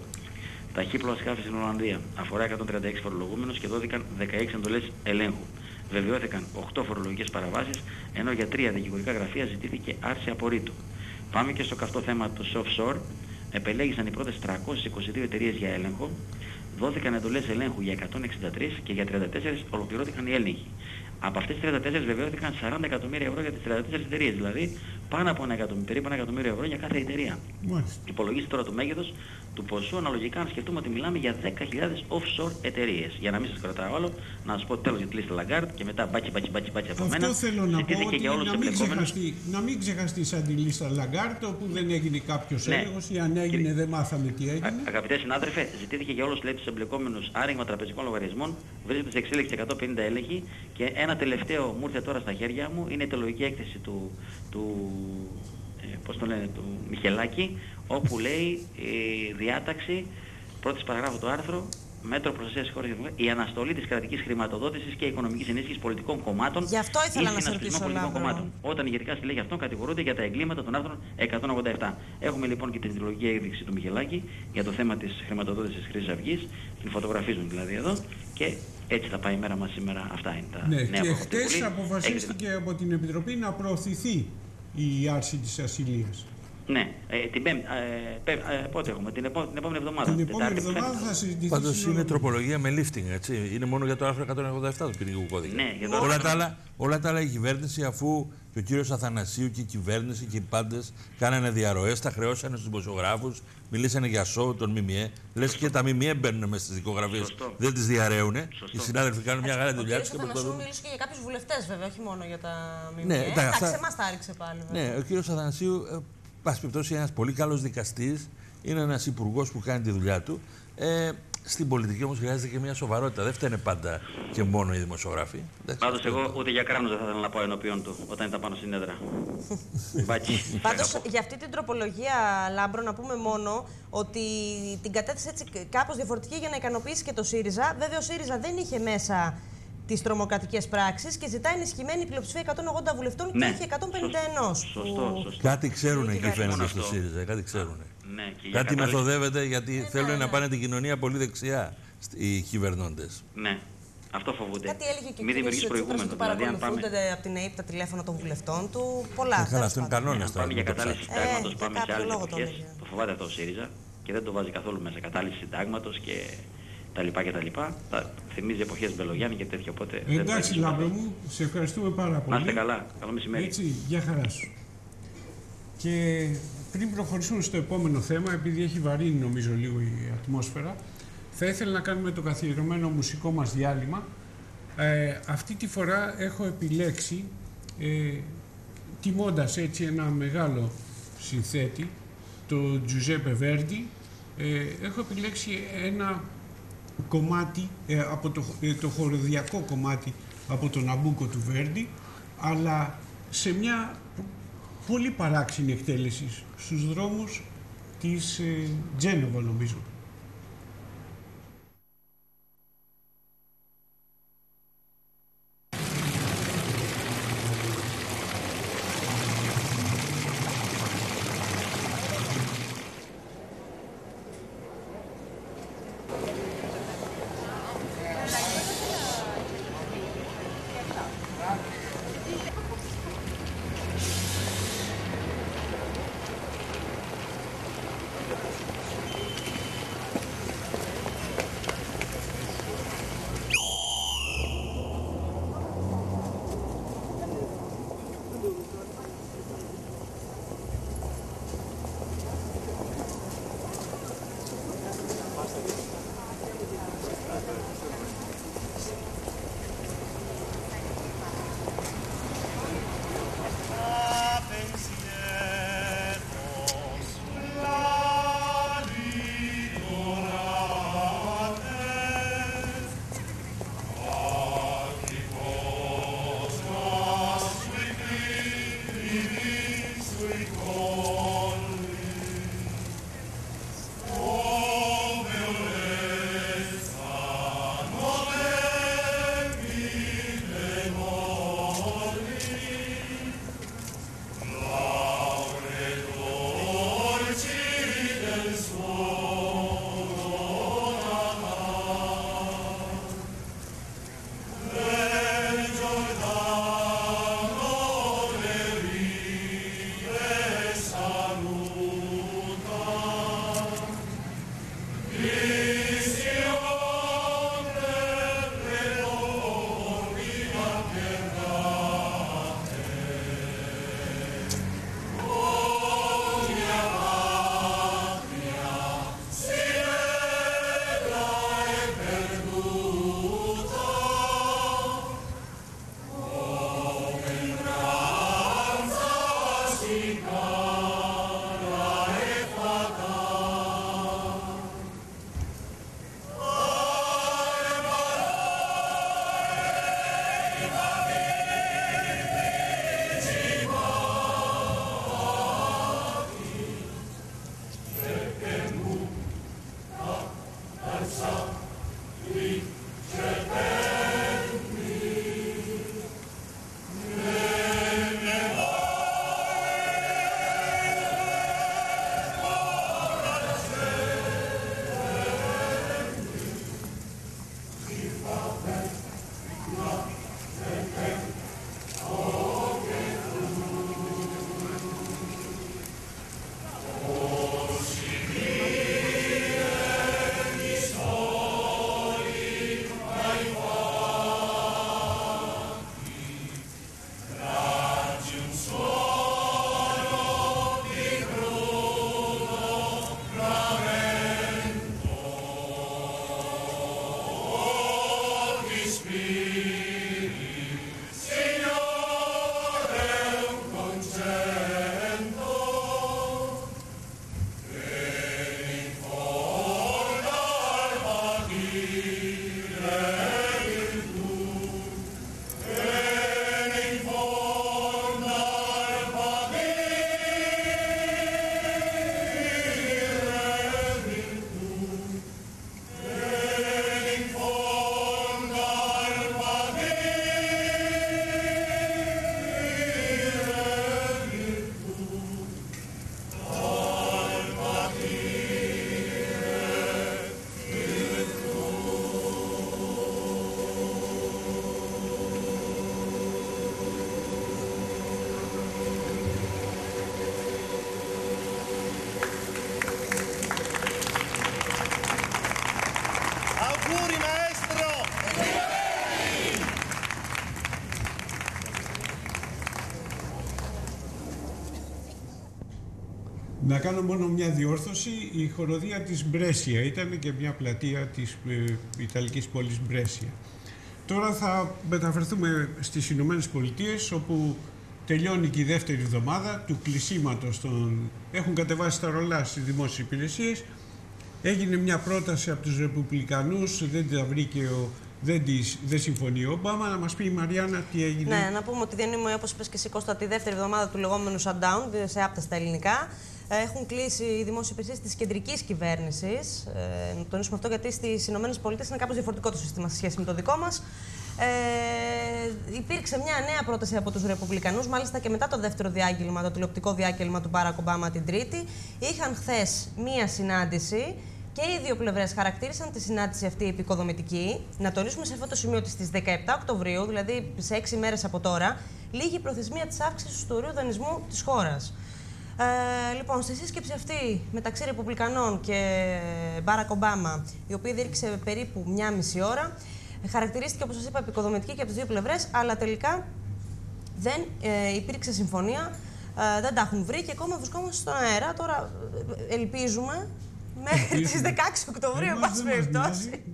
Ταχύπλοα σκάφη στην Ολλανδία. Αφορά 136 φορολογούμενους και δόθηκαν 16 εντολές ελέγχου. Βεβαιώθηκαν 8 φορολογικές παραβάσεις, ενώ για 3 δικηγορικά γραφεία ζητήθηκε άρση απορρίτου. Πάμε και στο καυτό θέμα του offshore. Επελέγησαν οι πρώτες 322 εταιρείες για έλεγχο, δόθηκαν εντολές ελέγχου για 163 και για 34 ολοκληρώθηκαν οι έλεγχοι. Από αυτές τις 34 βεβαιώθηκαν 40 εκατομμύρια ευρώ για τις 34 εταιρείες, δηλαδή πάνω από ένα εκατομμύριο, περίπου ένα εκατομμύριο ευρώ για κάθε εταιρεία. Μάλιστα. Υπολογίστε τώρα το μέγεθος του ποσού αναλογικά αν σκεφτούμε ότι μιλάμε για 10.000 offshore εταιρείες. Για να μην σας κρατάω άλλο, να σας πω τέλος για τη λίστα Lagarde και μετά μπάκι μπάκι μπάκι μπάκι από μένα. Αυτό θέλω να πω Ζητήθηκε ότι για όλους να τους μην, εμπλεκόμενους. ξεχαστεί, να μην ξεχαστεί σαν τη λίστα Λαγκάρτ όπου δεν έγινε κάποιος Ναι. έλεγχος ή αν έγινε Κύριε- δεν μάθαμε τι Α- έγινε. Αγαπητέ συνάδελφε, ζητήθηκε για όλους λέει, τους εμπλεκόμενους άνοιγμα τραπεζικών λογαριασμών, βρίσκεται σε εξέλιξη 150 έλεγχοι και ένα τελευταίο μου ήρθε τώρα στα χέρια μου είναι η αιτιολογική έκθεση του, του, ε, πώς το λένε, του Μιχελάκη, όπου λέει η διάταξη, πρώτης παραγράφου του άρθρου, μέτρο προστασίας χώρας και δημοκρατίας, η αναστολή της κρατικής χρηματοδότησης και οικονομικής ενίσχυσης πολιτικών κομμάτων Γι' αυτό ήθελα ή να σε συνασπισμών ρωτήσω, πολιτικών Λάμπρο. κομμάτων όταν ηγετικά στελέχη αυτών κατηγορούνται για τα εγκλήματα των άρθρων 187. Έχουμε λοιπόν και την αιτιολογική έκθεση του Μιχελάκη για το θέμα της χρηματοδότησης της Χρυσής Αυγής, την φωτογραφίζουν δηλαδή εδώ και έτσι θα πάει η μέρα μας σήμερα. Αυτά είναι τα Ναι, νέα και που έχω από την χτες Βουλή. αποφασίστηκε από την Επιτροπή να προωθηθεί η άρση της ασυλίας. Ναι, ε, την πέμπτη, ε, πέ- ε, πότε έχουμε, την, επό- την επόμενη εβδομάδα. Την επόμενη Τετάρτη που εβδομάδα φαίνεται. θα συζητηθεί Πάντως στην είναι Ολομέλεια. τροπολογία με lifting, έτσι. Είναι μόνο για το άρθρο 187 του ποινικού κώδικα. Ναι, για το όλα, άρθρο- τα άλλα, όλα τα άλλα η κυβέρνηση, αφού και ο κύριος Αθανασίου και η κυβέρνηση και οι πάντες κάνανε διαρροές, τα χρεώσανε στους δημοσιογράφους, μιλήσανε για σοου των ΜΜΕ. Λες και τα ΜΜΕ μπαίνουν μέσα στις δικογραφίες, Σωστό. δεν τις διαρρέουν. Σωστό. Οι συνάδελφοι κάνουν μια χαρά Ο δουλειά κύριος του και Αθανασίου προσπαθούν. μίλησε και για κάποιους βουλευτές βέβαια, όχι μόνο για τα ΜΜΕ. Ναι, τα- Εντάξει, αυτά- εμάς τα έριξε πάλι βέβαια. Ναι, ο κύριος Αθανασίου, ε, πάση περιπτώσει, ένας πολύ καλός δικαστής, είναι ένας υπουργός που κάνει τη δουλειά του. Ε, στην πολιτική όμως χρειάζεται και μια σοβαρότητα. Δεν φταίνε πάντα και μόνο οι δημοσιογράφοι. Εντάξει, Πάντως αυτό εγώ είναι το- ούτε για κράνος δεν θα ήθελα να πάω ενώπιον του όταν ήταν πάνω στην έδρα. [LAUGHS] Μπάκι. Πάντως για αυτή την τροπολογία, Λάμπρο, να πούμε μόνο ότι την κατέθεσε έτσι κάπως διαφορετική για να ικανοποιήσει και το ΣΥΡΙΖΑ. Βέβαια, ο ΣΥΡΙΖΑ δεν είχε μέσα τις τρομοκρατικές πράξεις και ζητάει ενισχυμένη πλειοψηφία 180 βουλευτών Ναι, και όχι 151. Σωστό, που- σωστό. Κάτι ξέρουν εκεί Μόνο φαίνεται στο αυτό. ΣΥΡΙΖΑ. Κάτι ξέρουν. Ναι, και για Κάτι κατάληξη- μεθοδεύεται γιατί ναι, θέλουν ναι. να πάνε την κοινωνία πολύ δεξιά οι κυβερνώντες. Ναι, αυτό φοβούνται. Κάτι έλεγε και ο Μην κ. δημιουργήσει Τσίπρας προηγούμενο. ότι Δηλαδή, αν πάμε, παρακολουθούνται από την ΑΕΠ τα τηλέφωνα των βουλευτών του. Πολλά. Ε, καλά, τέλος αυτό είναι πάντων. κανόνα αν τώρα. πάμε για μην το κατάληξη ψάξετε. συντάγματος, Ε, πάμε για σε άλλες κάποιο λόγο το εποχές. έλεγε. Το φοβάται αυτό ο ΣΥΡΙΖΑ και δεν το βάζει καθόλου μέσα. Κατάληξη συντάγματος και τα λοιπά και τα λοιπά. Τα θυμίζει εποχές Μπελογιάννη και τέτοια. Οπότε δεν το Εντάξει, έχει Λάμπρο μέσα. μου, σε ευχαριστούμε πάρα πολύ. Να είστε καλά. Καλό μεσημέρι. Έτσι, για χαρά σου. Και πριν προχωρήσουμε στο επόμενο θέμα, επειδή έχει βαρύνει νομίζω λίγο η ατμόσφαιρα, θα ήθελα να κάνουμε το καθιερωμένο μουσικό μας διάλειμμα. Ε, αυτή τη φορά έχω επιλέξει, ε, τιμώντας έτσι ένα μεγάλο συνθέτη, το Giuseppe Verdi, ε, έχω επιλέξει ένα κομμάτι, ε, από το, ε, το χοροδιακό κομμάτι από τον Ναμπούκο του Βέρντι, αλλά σε μια πο- πολύ παράξενη εκτέλεση στους δρόμους της ε, Τζένοβα νομίζω. Κάνω μόνο μια διόρθωση. Η χοροδία της Μπρέσια ήταν και μια πλατεία της ε, Ιταλικής πόλης Μπρέσια. Τώρα θα μεταφερθούμε στις Ηνωμένες Πολιτείες, όπου τελειώνει και η δεύτερη εβδομάδα του κλεισίματος των... Έχουν κατεβάσει τα ρολά στις δημόσιες υπηρεσίες. Έγινε μια πρόταση από τους Ρεπουμπλικανούς, δεν τα βρήκε ο δεν, της, δεν συμφωνεί ο Ομπάμα. Να μας πει η Μαριάννα τι έγινε. Ναι, να πούμε ότι δεν είμαι όπως είπες και εσύ Κώστα, τη δεύτερη εβδομάδα του λεγόμενου shutdown, σε άπτα στα ελληνικά. Ε, έχουν κλείσει οι δημόσιες υπηρεσίες της κεντρικής κυβέρνησης. Ε, να τονίσουμε αυτό γιατί στις ΗΠΑ είναι κάπως διαφορετικό το σύστημα σε σχέση με το δικό μας. Ε, υπήρξε μια νέα πρόταση από τους Ρεπουμπλικανούς, μάλιστα και μετά το δεύτερο διάγγελμα, το τηλεοπτικό διάγγελμα του Μπάρακ Ομπάμα την Τρίτη. Είχαν χθες μία συνάντηση και οι δύο πλευρές χαρακτήρισαν τη συνάντηση αυτή επικοδομητική. Να τονίσουμε σε αυτό το σημείο ότι στις 17 Οκτωβρίου, δηλαδή σε 6 μέρες από τώρα, λήγει η προθεσμία της αύξησης του ορίου δανεισμού της χώρας. Ε, λοιπόν, στη σύσκεψη αυτή μεταξύ Ρεπουμπλικανών και Μπάρακ Ομπάμα, η οποία διήρξε περίπου μία μισή ώρα, χαρακτηρίστηκε, όπως σας είπα, επικοδομητική και από τις δύο πλευρές, αλλά τελικά δεν ε, υπήρξε συμφωνία. Ε, δεν τα έχουν βρει και ακόμα βρισκόμαστε στον αέρα. Τώρα ε, ελπίζουμε μέχρι τις 16 Οκτωβρίου, εν πάση περιπτώσει.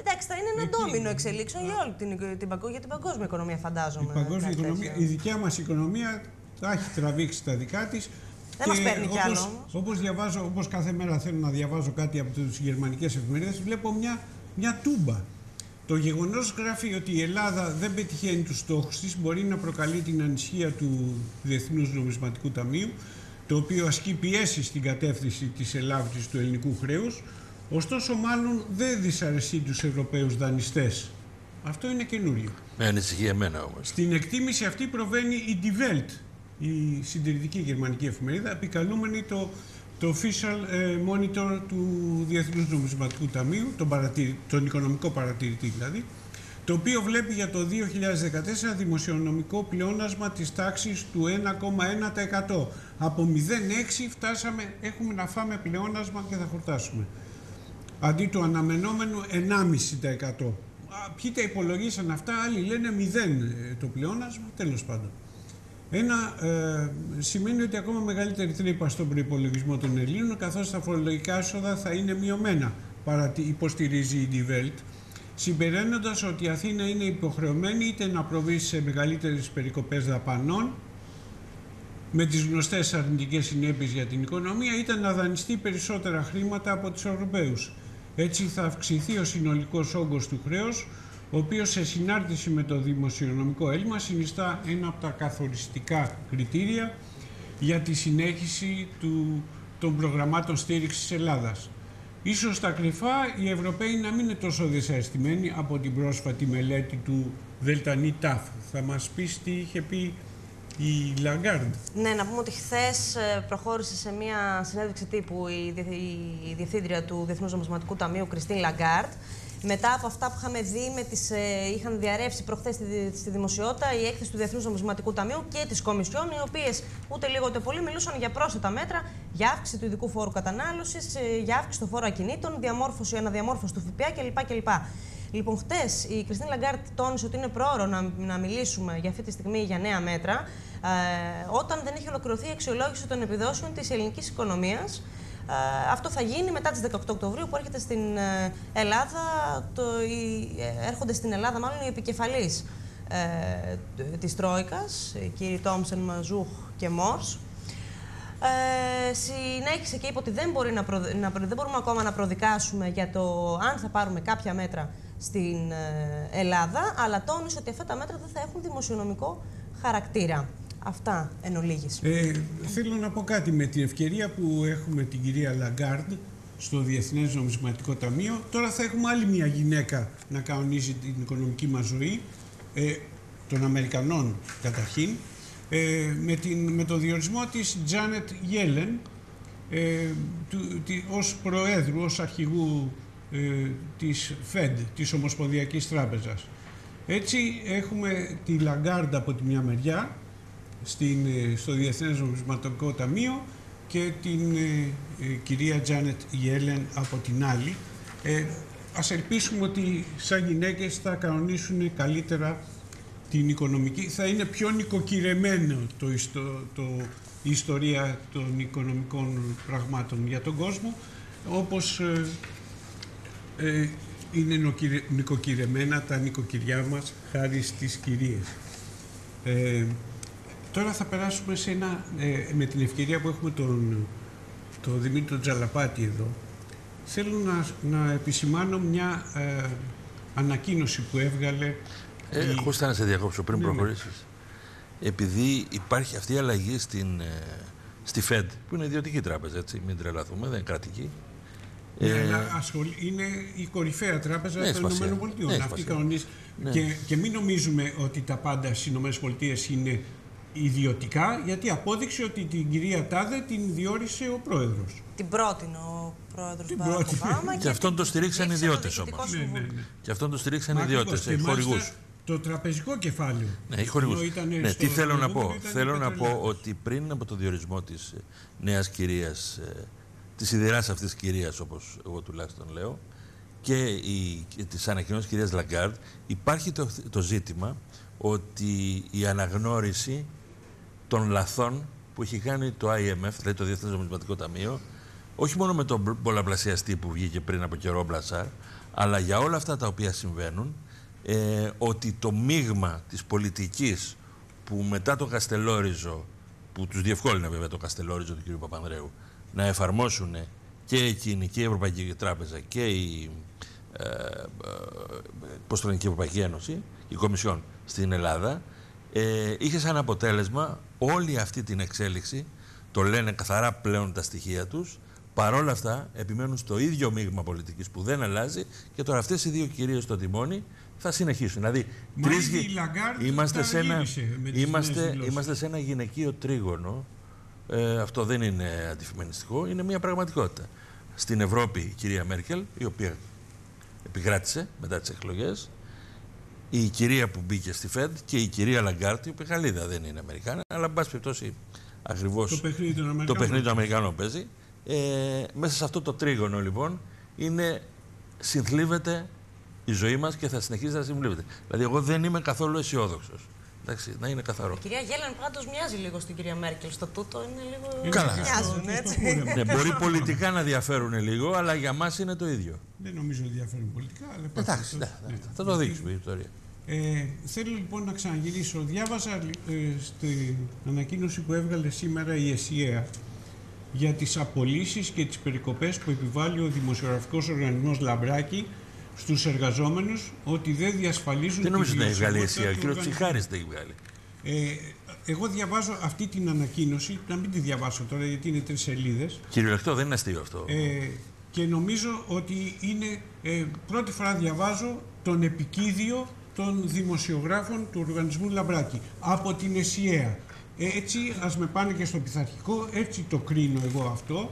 Εντάξει, θα είναι ένα ντόμινο εξελίξεων για όλη την, την, για την παγκόσμια οικονομία, φαντάζομαι. Η, παγκόσμια οικονομία, η δικιά μας οικονομία θα έχει τραβήξει τα δικά της. Δεν μας παίρνει κι άλλο. Όπως διαβάζω, όπως κάθε μέρα θέλω να διαβάζω κάτι από τις γερμανικές εφημερίδες, βλέπω μια, μια τούμπα. Το γεγονός γράφει ότι η Ελλάδα δεν πετυχαίνει τους στόχους της, μπορεί να προκαλεί την ανησυχία του Διεθνούς Νομισματικού Ταμείου το οποίο ασκεί πιέσεις στην κατεύθυνση της ελάβησης του ελληνικού χρέους, ωστόσο μάλλον δεν δυσαρεστεί τους Ευρωπαίους δανειστές. Αυτό είναι καινούριο. Με ανησυχεί εμένα όμως. Στην εκτίμηση αυτή προβαίνει η Die Welt, η συντηρητική γερμανική εφημερίδα, επικαλούμενη το, το official ε, monitor του Διεθνούς Νομισματικού Ταμείου, τον, τον οικονομικό παρατηρητή δηλαδή, το οποίο βλέπει για το 2014 δημοσιονομικό πλεόνασμα της τάξης του 1,1%. Από 0,6 φτάσαμε, έχουμε να φάμε πλεόνασμα και θα χορτάσουμε. Αντί του αναμενόμενου 1,5%. Ποιοι τα υπολογίσαν αυτά, άλλοι λένε 0 ε, το πλεόνασμα, τέλος πάντων. Ένα ε, σημαίνει ότι ακόμα μεγαλύτερη τρύπα στον προπολογισμό των Ελλήνων, καθώς τα φορολογικά έσοδα θα είναι μειωμένα, παρατι, υποστηρίζει η Die Welt συμπεραίνοντας ότι η Αθήνα είναι υποχρεωμένη είτε να προβεί σε μεγαλύτερες περικοπές δαπανών με τις γνωστές αρνητικές συνέπειες για την οικονομία είτε να δανειστεί περισσότερα χρήματα από τους Ευρωπαίους. Έτσι θα αυξηθεί ο συνολικός όγκος του χρέους, ο οποίος σε συνάρτηση με το δημοσιονομικό έλλειμμα συνιστά ένα από τα καθοριστικά κριτήρια για τη συνέχιση του, των προγραμμάτων στήριξης της Ελλάδας. Ίσως στα κρυφά οι Ευρωπαίοι να μην είναι τόσο δυσαρεστημένοι από την πρόσφατη μελέτη του Δελτανή Τάφ. Θα μας πεις τι είχε πει η Λαγκάρντ. Ναι, να πούμε ότι χθες προχώρησε σε μια συνέντευξη τύπου η Διευθύντρια του Διεθνούς Νομισματικού Ταμείου, Κριστίν Λαγκάρντ, μετά από αυτά που είχαμε δει, με τις, ε, είχαν διαρρεύσει προχθές στη, στη δημοσιότητα η έκθεση του Διεθνούς Νομισματικού Ταμείου και της Κομισιόν, οι οποίες ούτε λίγο ούτε πολύ μιλούσαν για πρόσθετα μέτρα, για αύξηση του ειδικού φόρου κατανάλωσης, ε, για αύξηση του φόρου ακινήτων, διαμόρφωση, αναδιαμόρφωση του ΦΠΑ κλπ. κλπ. Λοιπόν, χτες η Κριστίν Λαγκάρντ τόνισε ότι είναι πρόωρο να, να μιλήσουμε για αυτή τη στιγμή για νέα μέτρα, ε, όταν δεν έχει ολοκληρωθεί η αξιολόγηση των επιδόσεων της ελληνικής οικονομίας ε, αυτό θα γίνει μετά τις 18 Οκτωβρίου που έρχεται στην ε, Ελλάδα, το, η, ε, έρχονται στην Ελλάδα μάλλον οι επικεφαλείς ε, της Τρόικας, οι κύριοι Τόμσεν, Μαζούχ και Μόρς. Ε, συνέχισε και είπε ότι δεν, μπορεί να, να δεν μπορούμε ακόμα να προδικάσουμε για το αν θα πάρουμε κάποια μέτρα στην Ελλάδα, αλλά τόνισε ότι αυτά τα μέτρα δεν θα έχουν δημοσιονομικό χαρακτήρα. Αυτά εν ολίγης. Ε, θέλω να πω κάτι με την ευκαιρία που έχουμε την κυρία Λαγκάρντ στο Διεθνές Νομισματικό Ταμείο. Τώρα θα έχουμε άλλη μια γυναίκα να κανονίζει την οικονομική μας ζωή, ε, των Αμερικανών καταρχήν, ε, με, την, με το διορισμό της Τζάνετ Γέλεν ε, του, τη, ως Προέδρου, ως αρχηγού ε, της ΦΕΔ, της Ομοσπονδιακής Τράπεζας. Έτσι έχουμε τη Λαγκάρντ από τη μια μεριά, στην, ε, στο Διεθνές Νομισματικό Ταμείο και την ε, ε, κυρία Τζάνετ Γέλεν από την άλλη. Ε, ας ελπίσουμε ότι σαν γυναίκες θα κανονίσουν καλύτερα την οικονομική, θα είναι πιο νοικοκυρεμένο το, το, το, η ιστορία των οικονομικών πραγμάτων για τον κόσμο, όπως ε, ε, είναι νοικοκυρεμένα τα νοικοκυριά μας χάρη στις κυρίες. Ε, τώρα θα περάσουμε σε ένα, ε, με την ευκαιρία που έχουμε τον, τον Δημήτρη Τζαλαπάτη εδώ, θέλω να, να επισημάνω μια ε, ανακοίνωση που έβγαλε... Ε, η... Εγώ να σε διακόψω πριν ναι, ναι. προχωρήσεις. Επειδή υπάρχει αυτή η αλλαγή στην, ε, στη ΦΕΔ, που είναι ιδιωτική τράπεζα, έτσι, μην τρελαθούμε, δεν είναι κρατική, ναι, ε, είναι η κορυφαία τράπεζα ναι, των ΗΠΑ. Ναι, Αυτή κανονίζει. Ναι. Και, και μην νομίζουμε ότι τα πάντα στις ΗΠΑ είναι ιδιωτικά, γιατί απόδειξε ότι την κυρία Τάδε την διόρισε ο πρόεδρος. Την πρότεινε ο πρόεδρος Μπαράκ Ομπάμα. Και, και αυτόν το στηρίξαν ιδιώτες όμως. Ναι, ναι, ναι. Και αυτόν το στηρίξαν ιδιώτες, χορηγούς. Το τραπεζικό κεφάλαιο. Ναι, χορηγούς. Ναι, τι θέλω να πω. Θέλω να πω ότι πριν από το διορισμό της νέας κυρίας ε, της σιδηράς αυτής τη κυρίας, όπως εγώ τουλάχιστον λέω, και της ανακοινώση της κυρίας Λαγκάρντ, υπάρχει το, το ζήτημα ότι η αναγνώριση των λαθών που έχει κάνει το IMF, δηλαδή το Διεθνές Νομισματικό Ταμείο, όχι μόνο με τον πολλαπλασιαστή που βγήκε πριν από καιρό Μπλασάρ, αλλά για όλα αυτά τα οποία συμβαίνουν, ε, ότι το μείγμα της πολιτικής που μετά το Καστελόριζο, που τους διευκόλυνε βέβαια το Καστελόριζο του κ. Παπανδρέου, να εφαρμόσουν και εκείνη και η Ευρωπαϊκή Τράπεζα και η, ε, ε, πώς το λένε, και η Ευρωπαϊκή Ένωση, η Κομισιόν στην Ελλάδα, ε, είχε σαν αποτέλεσμα όλη αυτή την εξέλιξη, το λένε καθαρά πλέον τα στοιχεία τους, παρόλα αυτά επιμένουν στο ίδιο μείγμα πολιτικής που δεν αλλάζει και τώρα αυτές οι δύο κυρίες στο τιμόνι θα συνεχίσουν. Δηλαδή, τρεις... είμαστε, σε ένα, είμαστε, είμαστε σε ένα γυναικείο τρίγωνο ε, αυτό δεν είναι αντιφημενιστικό, είναι μια πραγματικότητα. Στην Ευρώπη η κυρία Μέρκελ, η οποία επικράτησε μετά τις εκλογές, η κυρία που μπήκε στη ΦΕΔ και η κυρία Λαγκάρτη, η οποία Γαλλίδα δεν είναι Αμερικάνα, αλλά εν πάση περιπτώσει ακριβώς το παιχνίδι των Αμερικανών, το παιχνίδι των Αμερικανών παίζει. Ε, μέσα σε αυτό το τρίγωνο λοιπόν είναι, συνθλίβεται η ζωή μας και θα συνεχίσει να συνθλίβεται. Δηλαδή εγώ δεν είμαι καθόλου αισιόδοξος. Εντάξει, να είναι καθαρό. Η κυρία Γέλαν πάντως μοιάζει λίγο στην κυρία Μέρκελ. Στο τούτο είναι λίγο. Καλά. Μοιάζουν έτσι. ναι, μπορεί πολιτικά να διαφέρουν λίγο, αλλά για μας είναι το ίδιο. Δεν νομίζω ότι διαφέρουν πολιτικά. Αλλά Εντάξει, ναι, ναι, θα το δείξουμε η ιστορία. Ε, θέλω λοιπόν να ξαναγυρίσω. Διάβαζα ε, στην ανακοίνωση που έβγαλε σήμερα η ΕΣΥΑ για τις απολύσεις και τις περικοπές που επιβάλλει ο Δημοσιογραφικός Οργανισμός Λαμπράκη στους εργαζόμενους ότι δεν διασφαλίζουν Δεν νομίζω να έχει βγάλει εσύ, ο κύριο Τσιχάρης δεν έχει βγάλει. Ε, εγώ διαβάζω αυτή την ανακοίνωση, να μην τη διαβάσω τώρα γιατί είναι τρεις σελίδες. Κυριολεκτό, δεν είναι αστείο αυτό. Ε, και νομίζω ότι είναι, ε, πρώτη φορά διαβάζω τον επικίδιο των δημοσιογράφων του οργανισμού Λαμπράκη από την ΕΣΥΑ. Ε, έτσι ας με πάνε και στο πειθαρχικό, έτσι το κρίνω εγώ αυτό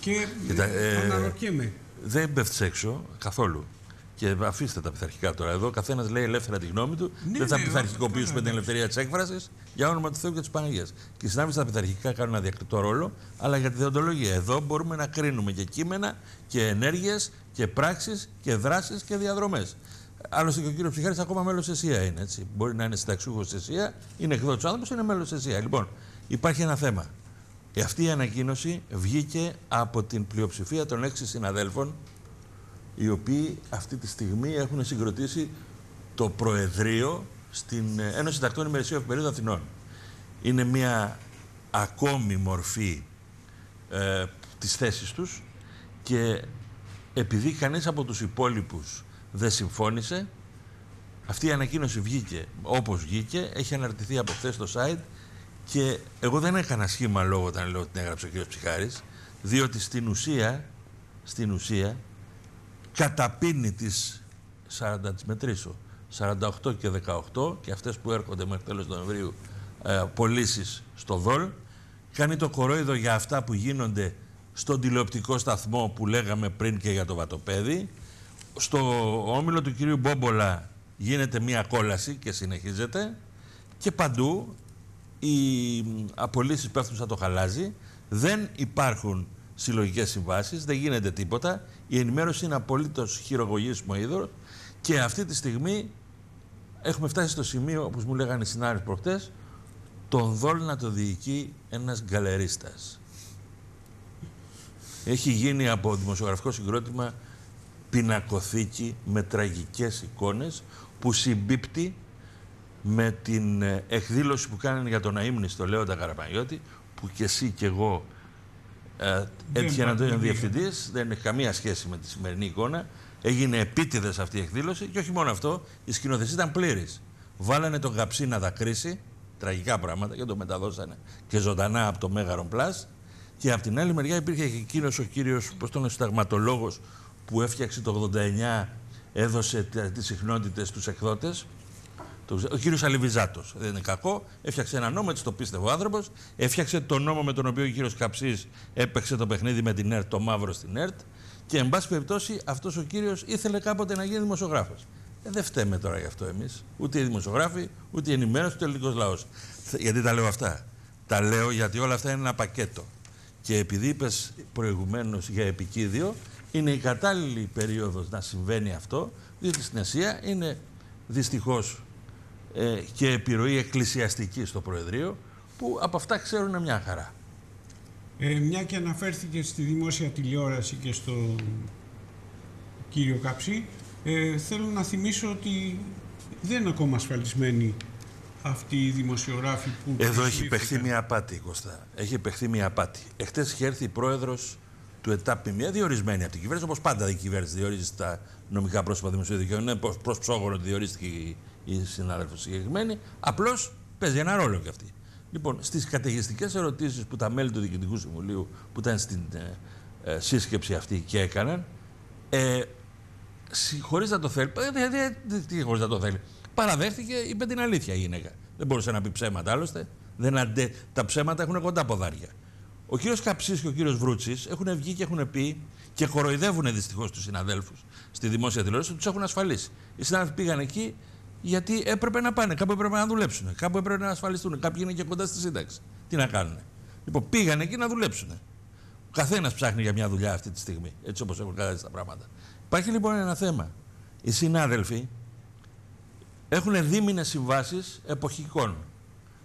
και Κοίτα, ε, αναρωτιέμαι. Δεν πέφτεις έξω καθόλου. Και αφήστε τα πειθαρχικά τώρα. Εδώ καθένας λέει ελεύθερα τη γνώμη του. Ναι, δεν θα ναι, πειθαρχικοποιήσουμε την ελευθερία της έκφρασης για όνομα του Θεού και της Παναγίας. Και οι συνάδελφοι στα πειθαρχικά κάνουν ένα διακριτό ρόλο, αλλά για τη δεοντολογία. Εδώ μπορούμε να κρίνουμε και κείμενα και ενέργειες και πράξεις και δράσεις και διαδρομές. Άλλωστε και ο κύριος Ψυχάρη ακόμα μέλος της ΕΣΥΑ είναι. Έτσι. Μπορεί να είναι συνταξιούχος της ΕΣΥΑ, είναι εκδότης άνθρωπος, είναι μέλος της ΕΣΥΑ. Λοιπόν, υπάρχει ένα θέμα. Ε, αυτή η ανακοίνωση βγήκε από την πλειοψηφία των έξι συναδέλφων οι οποίοι αυτή τη στιγμή έχουν συγκροτήσει το Προεδρείο στην Ένωση Συντακτών Ημερησίου Εφημερίδων Αθηνών. Είναι μια ακόμη μορφή ε, της θέσης τους και επειδή κανείς από τους υπόλοιπους δεν συμφώνησε, αυτή η ανακοίνωση βγήκε όπως βγήκε, έχει αναρτηθεί από χθες στο site και εγώ δεν έκανα σχήμα λόγο όταν λέω ότι την έγραψε ο κ. Ψυχάρης, διότι στην ουσία, στην ουσία καταπίνει τις 40, τις μετρήσω, 48 και 18 και αυτές που έρχονται μέχρι τέλος Νοεμβρίου ε, πωλήσεις στο ΔΟΛ, κάνει το κορόιδο για αυτά που γίνονται στον τηλεοπτικό σταθμό που λέγαμε πριν και για το Βατοπέδι. Στο όμιλο του κυρίου Μπόμπολα γίνεται μία κόλαση και συνεχίζεται και παντού οι απολύσεις πέφτουν σαν το χαλάζι. Δεν υπάρχουν συλλογικές συμβάσεις, δεν γίνεται τίποτα. Η ενημέρωση είναι απολύτως χειρογωγήσιμο είδο και αυτή τη στιγμή έχουμε φτάσει στο σημείο, όπως μου λέγανε οι συνάδελφοι προχτές, τον Δόλ να το διοικεί ένας γκαλερίστας. Έχει γίνει από δημοσιογραφικό συγκρότημα πινακοθήκη με τραγικές εικόνες που συμπίπτει με την ε, εκδήλωση που κάνανε για τον αείμνηστο Λέοντα Καραπανιώτη που και εσύ και εγώ ε, έτυχε να το είναι διευθυντής, δεν έχει καμία σχέση με τη σημερινή εικόνα. Έγινε επίτηδες αυτή η εκδήλωση και όχι μόνο αυτό, η σκηνοθεσία ήταν πλήρη. Βάλανε τον καψί να δακρύσει, τραγικά πράγματα και το μεταδώσανε και ζωντανά από το Μέγαρο Πλάς. Και από την άλλη μεριά υπήρχε και εκείνος ο κύριος, πώς τον συνταγματολόγο, που έφτιαξε το 89, έδωσε τις συχνότητες στους εκδότες. Ο κύριος Αλιβιζάτος. Δεν είναι κακό. Έφτιαξε ένα νόμο, έτσι το πίστευε ο άνθρωπος. Έφτιαξε το νόμο με τον οποίο ο κύριος Καψής έπαιξε το παιχνίδι με την ΕΡΤ, το μαύρο στην ΕΡΤ. Και εν πάση περιπτώσει αυτός ο κύριος ήθελε κάποτε να γίνει δημοσιογράφος. Ε, δεν φταίμε τώρα γι' αυτό εμείς. Ούτε οι δημοσιογράφοι, ούτε η ενημέρωση, ούτε ο ελληνικός λαός. Γιατί τα λέω αυτά; Τα λέω γιατί όλα αυτά είναι ένα πακέτο. Και επειδή είπες προηγουμένως για επικίδιο, είναι η κατάλληλη περίοδος να συμβαίνει αυτό, διότι στην Ασία είναι δυστυχώς ε, και επιρροή εκκλησιαστική στο Προεδρείο, που από αυτά ξέρουν μια χαρά. Ε, μια και αναφέρθηκε στη δημόσια τηλεόραση και στο κύριο Καψί, ε, θέλω να θυμίσω ότι δεν είναι ακόμα ασφαλισμένοι αυτοί οι δημοσιογράφοι που... Εδώ έχει παιχθεί μια απάτη, Κώστα. Έχει παιχθεί μια απάτη. Εχθές είχε έρθει η πρόεδρος του ΕΤΑΠ μια διορισμένη από την κυβέρνηση, όπως πάντα η κυβέρνηση διορίζει τα νομικά πρόσωπα δημοσίου δικαίου. Είναι προς ψόγωνο ότι διορίστηκε η, η συνάδελφος συγκεκριμένη. Απλώς παίζει ένα ρόλο κι αυτή. Λοιπόν, στις καταιγιστικές ερωτήσεις που τα μέλη του Διοικητικού Συμβουλίου που ήταν στην ε, ε, σύσκεψη αυτή και έκαναν, ε, χωρίς να το θέλει. Ε, τι χωρίς να το θέλει. Παραδέχτηκε, είπε την αλήθεια η γυναίκα. Δεν μπορούσε να πει ψέματα άλλωστε. Δεν αντε... Τα ψέματα έχουν κοντά ποδάρια. Ο κύριος Καψής και ο κύριος Βρούτσης έχουν βγει και έχουν πει και κοροϊδεύουν δυστυχώς τους συναδέλφους στη δημόσια τηλεόραση ότι τους έχουν ασφαλίσει. Οι συνάδελφοι πήγαν εκεί γιατί έπρεπε να πάνε, κάπου έπρεπε να δουλέψουν, κάπου έπρεπε να ασφαλιστούν. Κάποιοι είναι και κοντά στη σύνταξη. Τι να κάνουν. Λοιπόν, πήγαν εκεί να δουλέψουν. Ο καθένας ψάχνει για μια δουλειά αυτή τη στιγμή, έτσι όπως έχουν κατάσταση τα πράγματα. Υπάρχει λοιπόν ένα θέμα. Οι συνάδελφοι έχουν δίμηνες συμβάσεις εποχικών.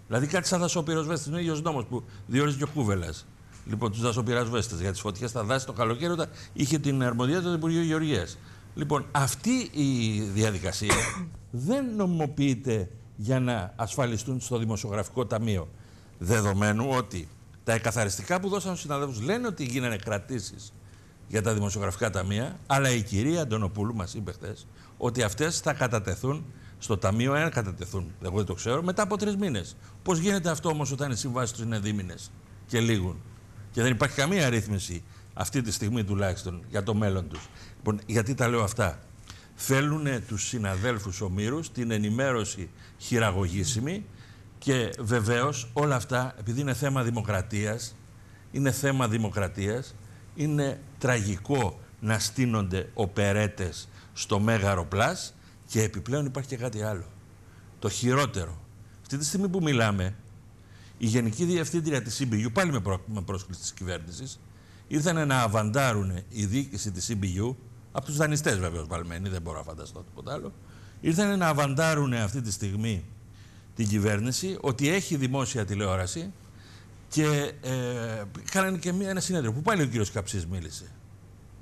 Δηλαδή κάτι σαν δασοπυροσβέστε. Είναι ο ίδιο νόμος που διορίζει και ο Κούβελας. Λοιπόν, τους δασοπυροσβέστε για τις φωτιές στα δάση το καλοκαίρι όταν είχε την αρμοδιότητα του Υπουργείου Γεωργίας. Λοιπόν, αυτή η διαδικασία [COUGHS] δεν νομιμοποιείται για να ασφαλιστούν στο Δημοσιογραφικό Ταμείο. Δεδομένου ότι τα εκαθαριστικά που δώσαν στους συναδέλφους λένε ότι γίνανε κρατήσεις για τα δημοσιογραφικά ταμεία, αλλά η κυρία Αντωνοπούλου μας είπε χθες ότι αυτές θα κατατεθούν στο ταμείο, εάν κατατεθούν, εγώ δεν το ξέρω, μετά από τρεις μήνες. Πώς γίνεται αυτό όμως όταν οι συμβάσεις τους είναι δίμηνες και λίγουν; Και δεν υπάρχει καμία ρύθμιση αυτή τη στιγμή τουλάχιστον για το μέλλον τους. Λοιπόν, γιατί τα λέω αυτά; Θέλουν τους συναδέλφους ομήρους την ενημέρωση χειραγωγήσιμη και βεβαίως όλα αυτά, επειδή είναι θέμα δημοκρατίας, είναι θέμα δημοκρατίας, είναι τραγικό να στείνονται οπερέτες στο Μέγαρο Πλάς και επιπλέον υπάρχει και κάτι άλλο. Το χειρότερο. Αυτή τη στιγμή που μιλάμε, η Γενική Διευθύντρια της CBU, πάλι με, προ... με πρόσκληση της κυβέρνησης, ήρθαν να αβαντάρουν η διοίκηση της CBU, από τους δανειστές βέβαια βαλμένοι, δεν μπορώ να φανταστώ τίποτα άλλο, ήρθαν να αβαντάρουν αυτή τη στιγμή την κυβέρνηση ότι έχει δημόσια τηλεόραση και ε, κάνανε και μια, ένα συνέδριο που πάλι ο κύριος Καψής μίλησε.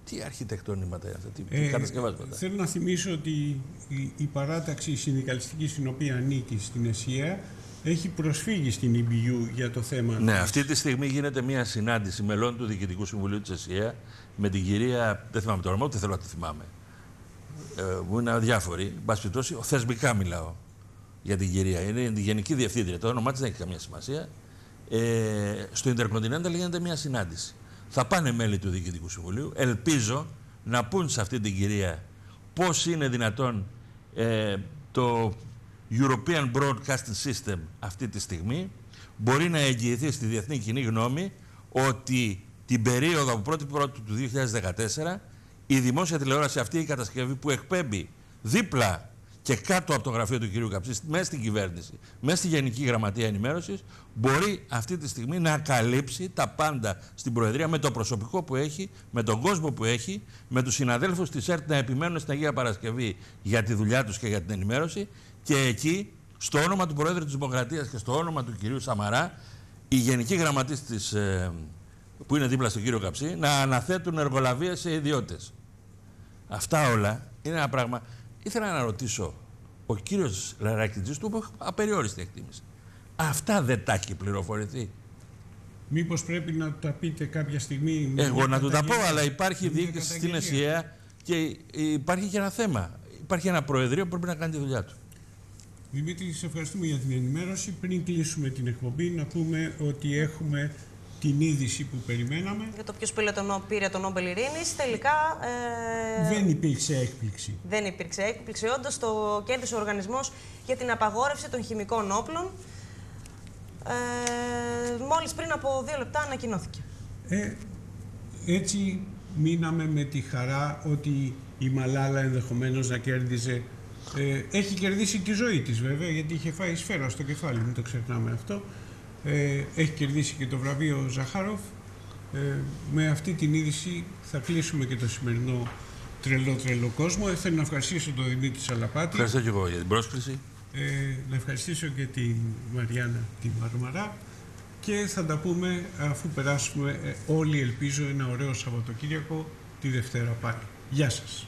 Τι αρχιτεκτονήματα είναι αυτά, τι, ε, κατασκευάσματα. Θέλω να θυμίσω ότι η, η παράταξη η συνδικαλιστικής στην οποία ανήκει στην ΕΣΥΑ έχει προσφύγει στην EBU για το θέμα. Ναι, αυτής τη στιγμή γίνεται μια συνάντηση μελών του Διοικητικού Συμβουλίου της ΕΣΥΑ με την κυρία. Δεν θυμάμαι το όνομα, ούτε θέλω να τη θυμάμαι. Ε, μου είναι αδιάφορη. Εν θεσμικά μιλάω για την κυρία. Είναι η Γενική Διευθύντρια. Το όνομά της δεν έχει καμία σημασία ε, στο Intercontinental γίνεται μια συνάντηση. Θα πάνε μέλη του Διοικητικού Συμβουλίου. Ελπίζω να πούν σε αυτή την κυρία πώς είναι δυνατόν ε, το European Broadcasting System αυτή τη στιγμή μπορεί να εγγυηθεί στη διεθνή κοινή γνώμη ότι την περίοδο από 1η Πρώτη του 2014 η δημόσια τηλεόραση αυτή η κατασκευή που εκπέμπει δίπλα και κάτω από το γραφείο του κυρίου Καψής, μέσα στην κυβέρνηση, μέσα στη Γενική Γραμματεία Ενημέρωσης, μπορεί αυτή τη στιγμή να καλύψει τα πάντα στην Προεδρία με το προσωπικό που έχει, με τον κόσμο που έχει, με τους συναδέλφους της ΕΡΤ να επιμένουν στην Αγία Παρασκευή για τη δουλειά τους και για την ενημέρωση και εκεί, στο όνομα του Προέδρου της Δημοκρατίας και στο όνομα του κυρίου Σαμαρά η Γενική Γραμματής της, ε, που είναι δίπλα στον κύριο Καψί να αναθέτουν εργολαβία σε ιδιώτες. Αυτά όλα είναι ένα πράγμα. Ήθελα να ρωτήσω, ο κύριος Λαρακιτζής του έχει απεριόριστη εκτίμηση. Αυτά δεν τα έχει πληροφορηθεί. Μήπως πρέπει να τα πείτε κάποια στιγμή. με Εγώ μια να του τα πω, καταγγελία. αλλά υπάρχει Με μια διοίκηση στην καταγγελία. ΕΣΥΑ και υπάρχει και ένα θέμα. Υπάρχει ένα προεδρείο που πρέπει να κάνει τη δουλειά του. Δημήτρη, σε ευχαριστούμε για την ενημέρωση. Πριν κλείσουμε την εκπομπή, να πούμε ότι έχουμε την είδηση που περιμέναμε. Για το ποιος πήρε τον, πήρε τον Νόμπελ Ειρήνης, τελικά ε, Δεν υπήρξε έκπληξη. δεν υπήρξε έκπληξη. Όντως, το κέρδισε ο Οργανισμός για την Απαγόρευση των Χημικών Όπλων. Ε, μόλις πριν από δύο λεπτά ανακοινώθηκε. Ε, έτσι μείναμε με τη χαρά ότι η Μαλάλα ενδεχομένως να κέρδιζε. Ε, έχει κερδίσει τη ζωή της βέβαια γιατί είχε φάει σφαίρα στο κεφάλι, μην το ξεχνάμε αυτό. Ε, έχει κερδίσει και το βραβείο Ζαχάροφ. Ε, με αυτή την είδηση θα κλείσουμε και το σημερινό τρελό τρελό κόσμο. Ε, θέλω να ευχαριστήσω τον Δημήτρη Σαλαπάτη. Ευχαριστώ και εγώ για την πρόσκληση. Ε, να ευχαριστήσω και τη Μαριάννα τη Μαρμαρά και θα τα πούμε αφού περάσουμε ε, όλοι ελπίζω ένα ωραίο Σαββατοκύριακο τη Δευτέρα πάλι. Γεια σας.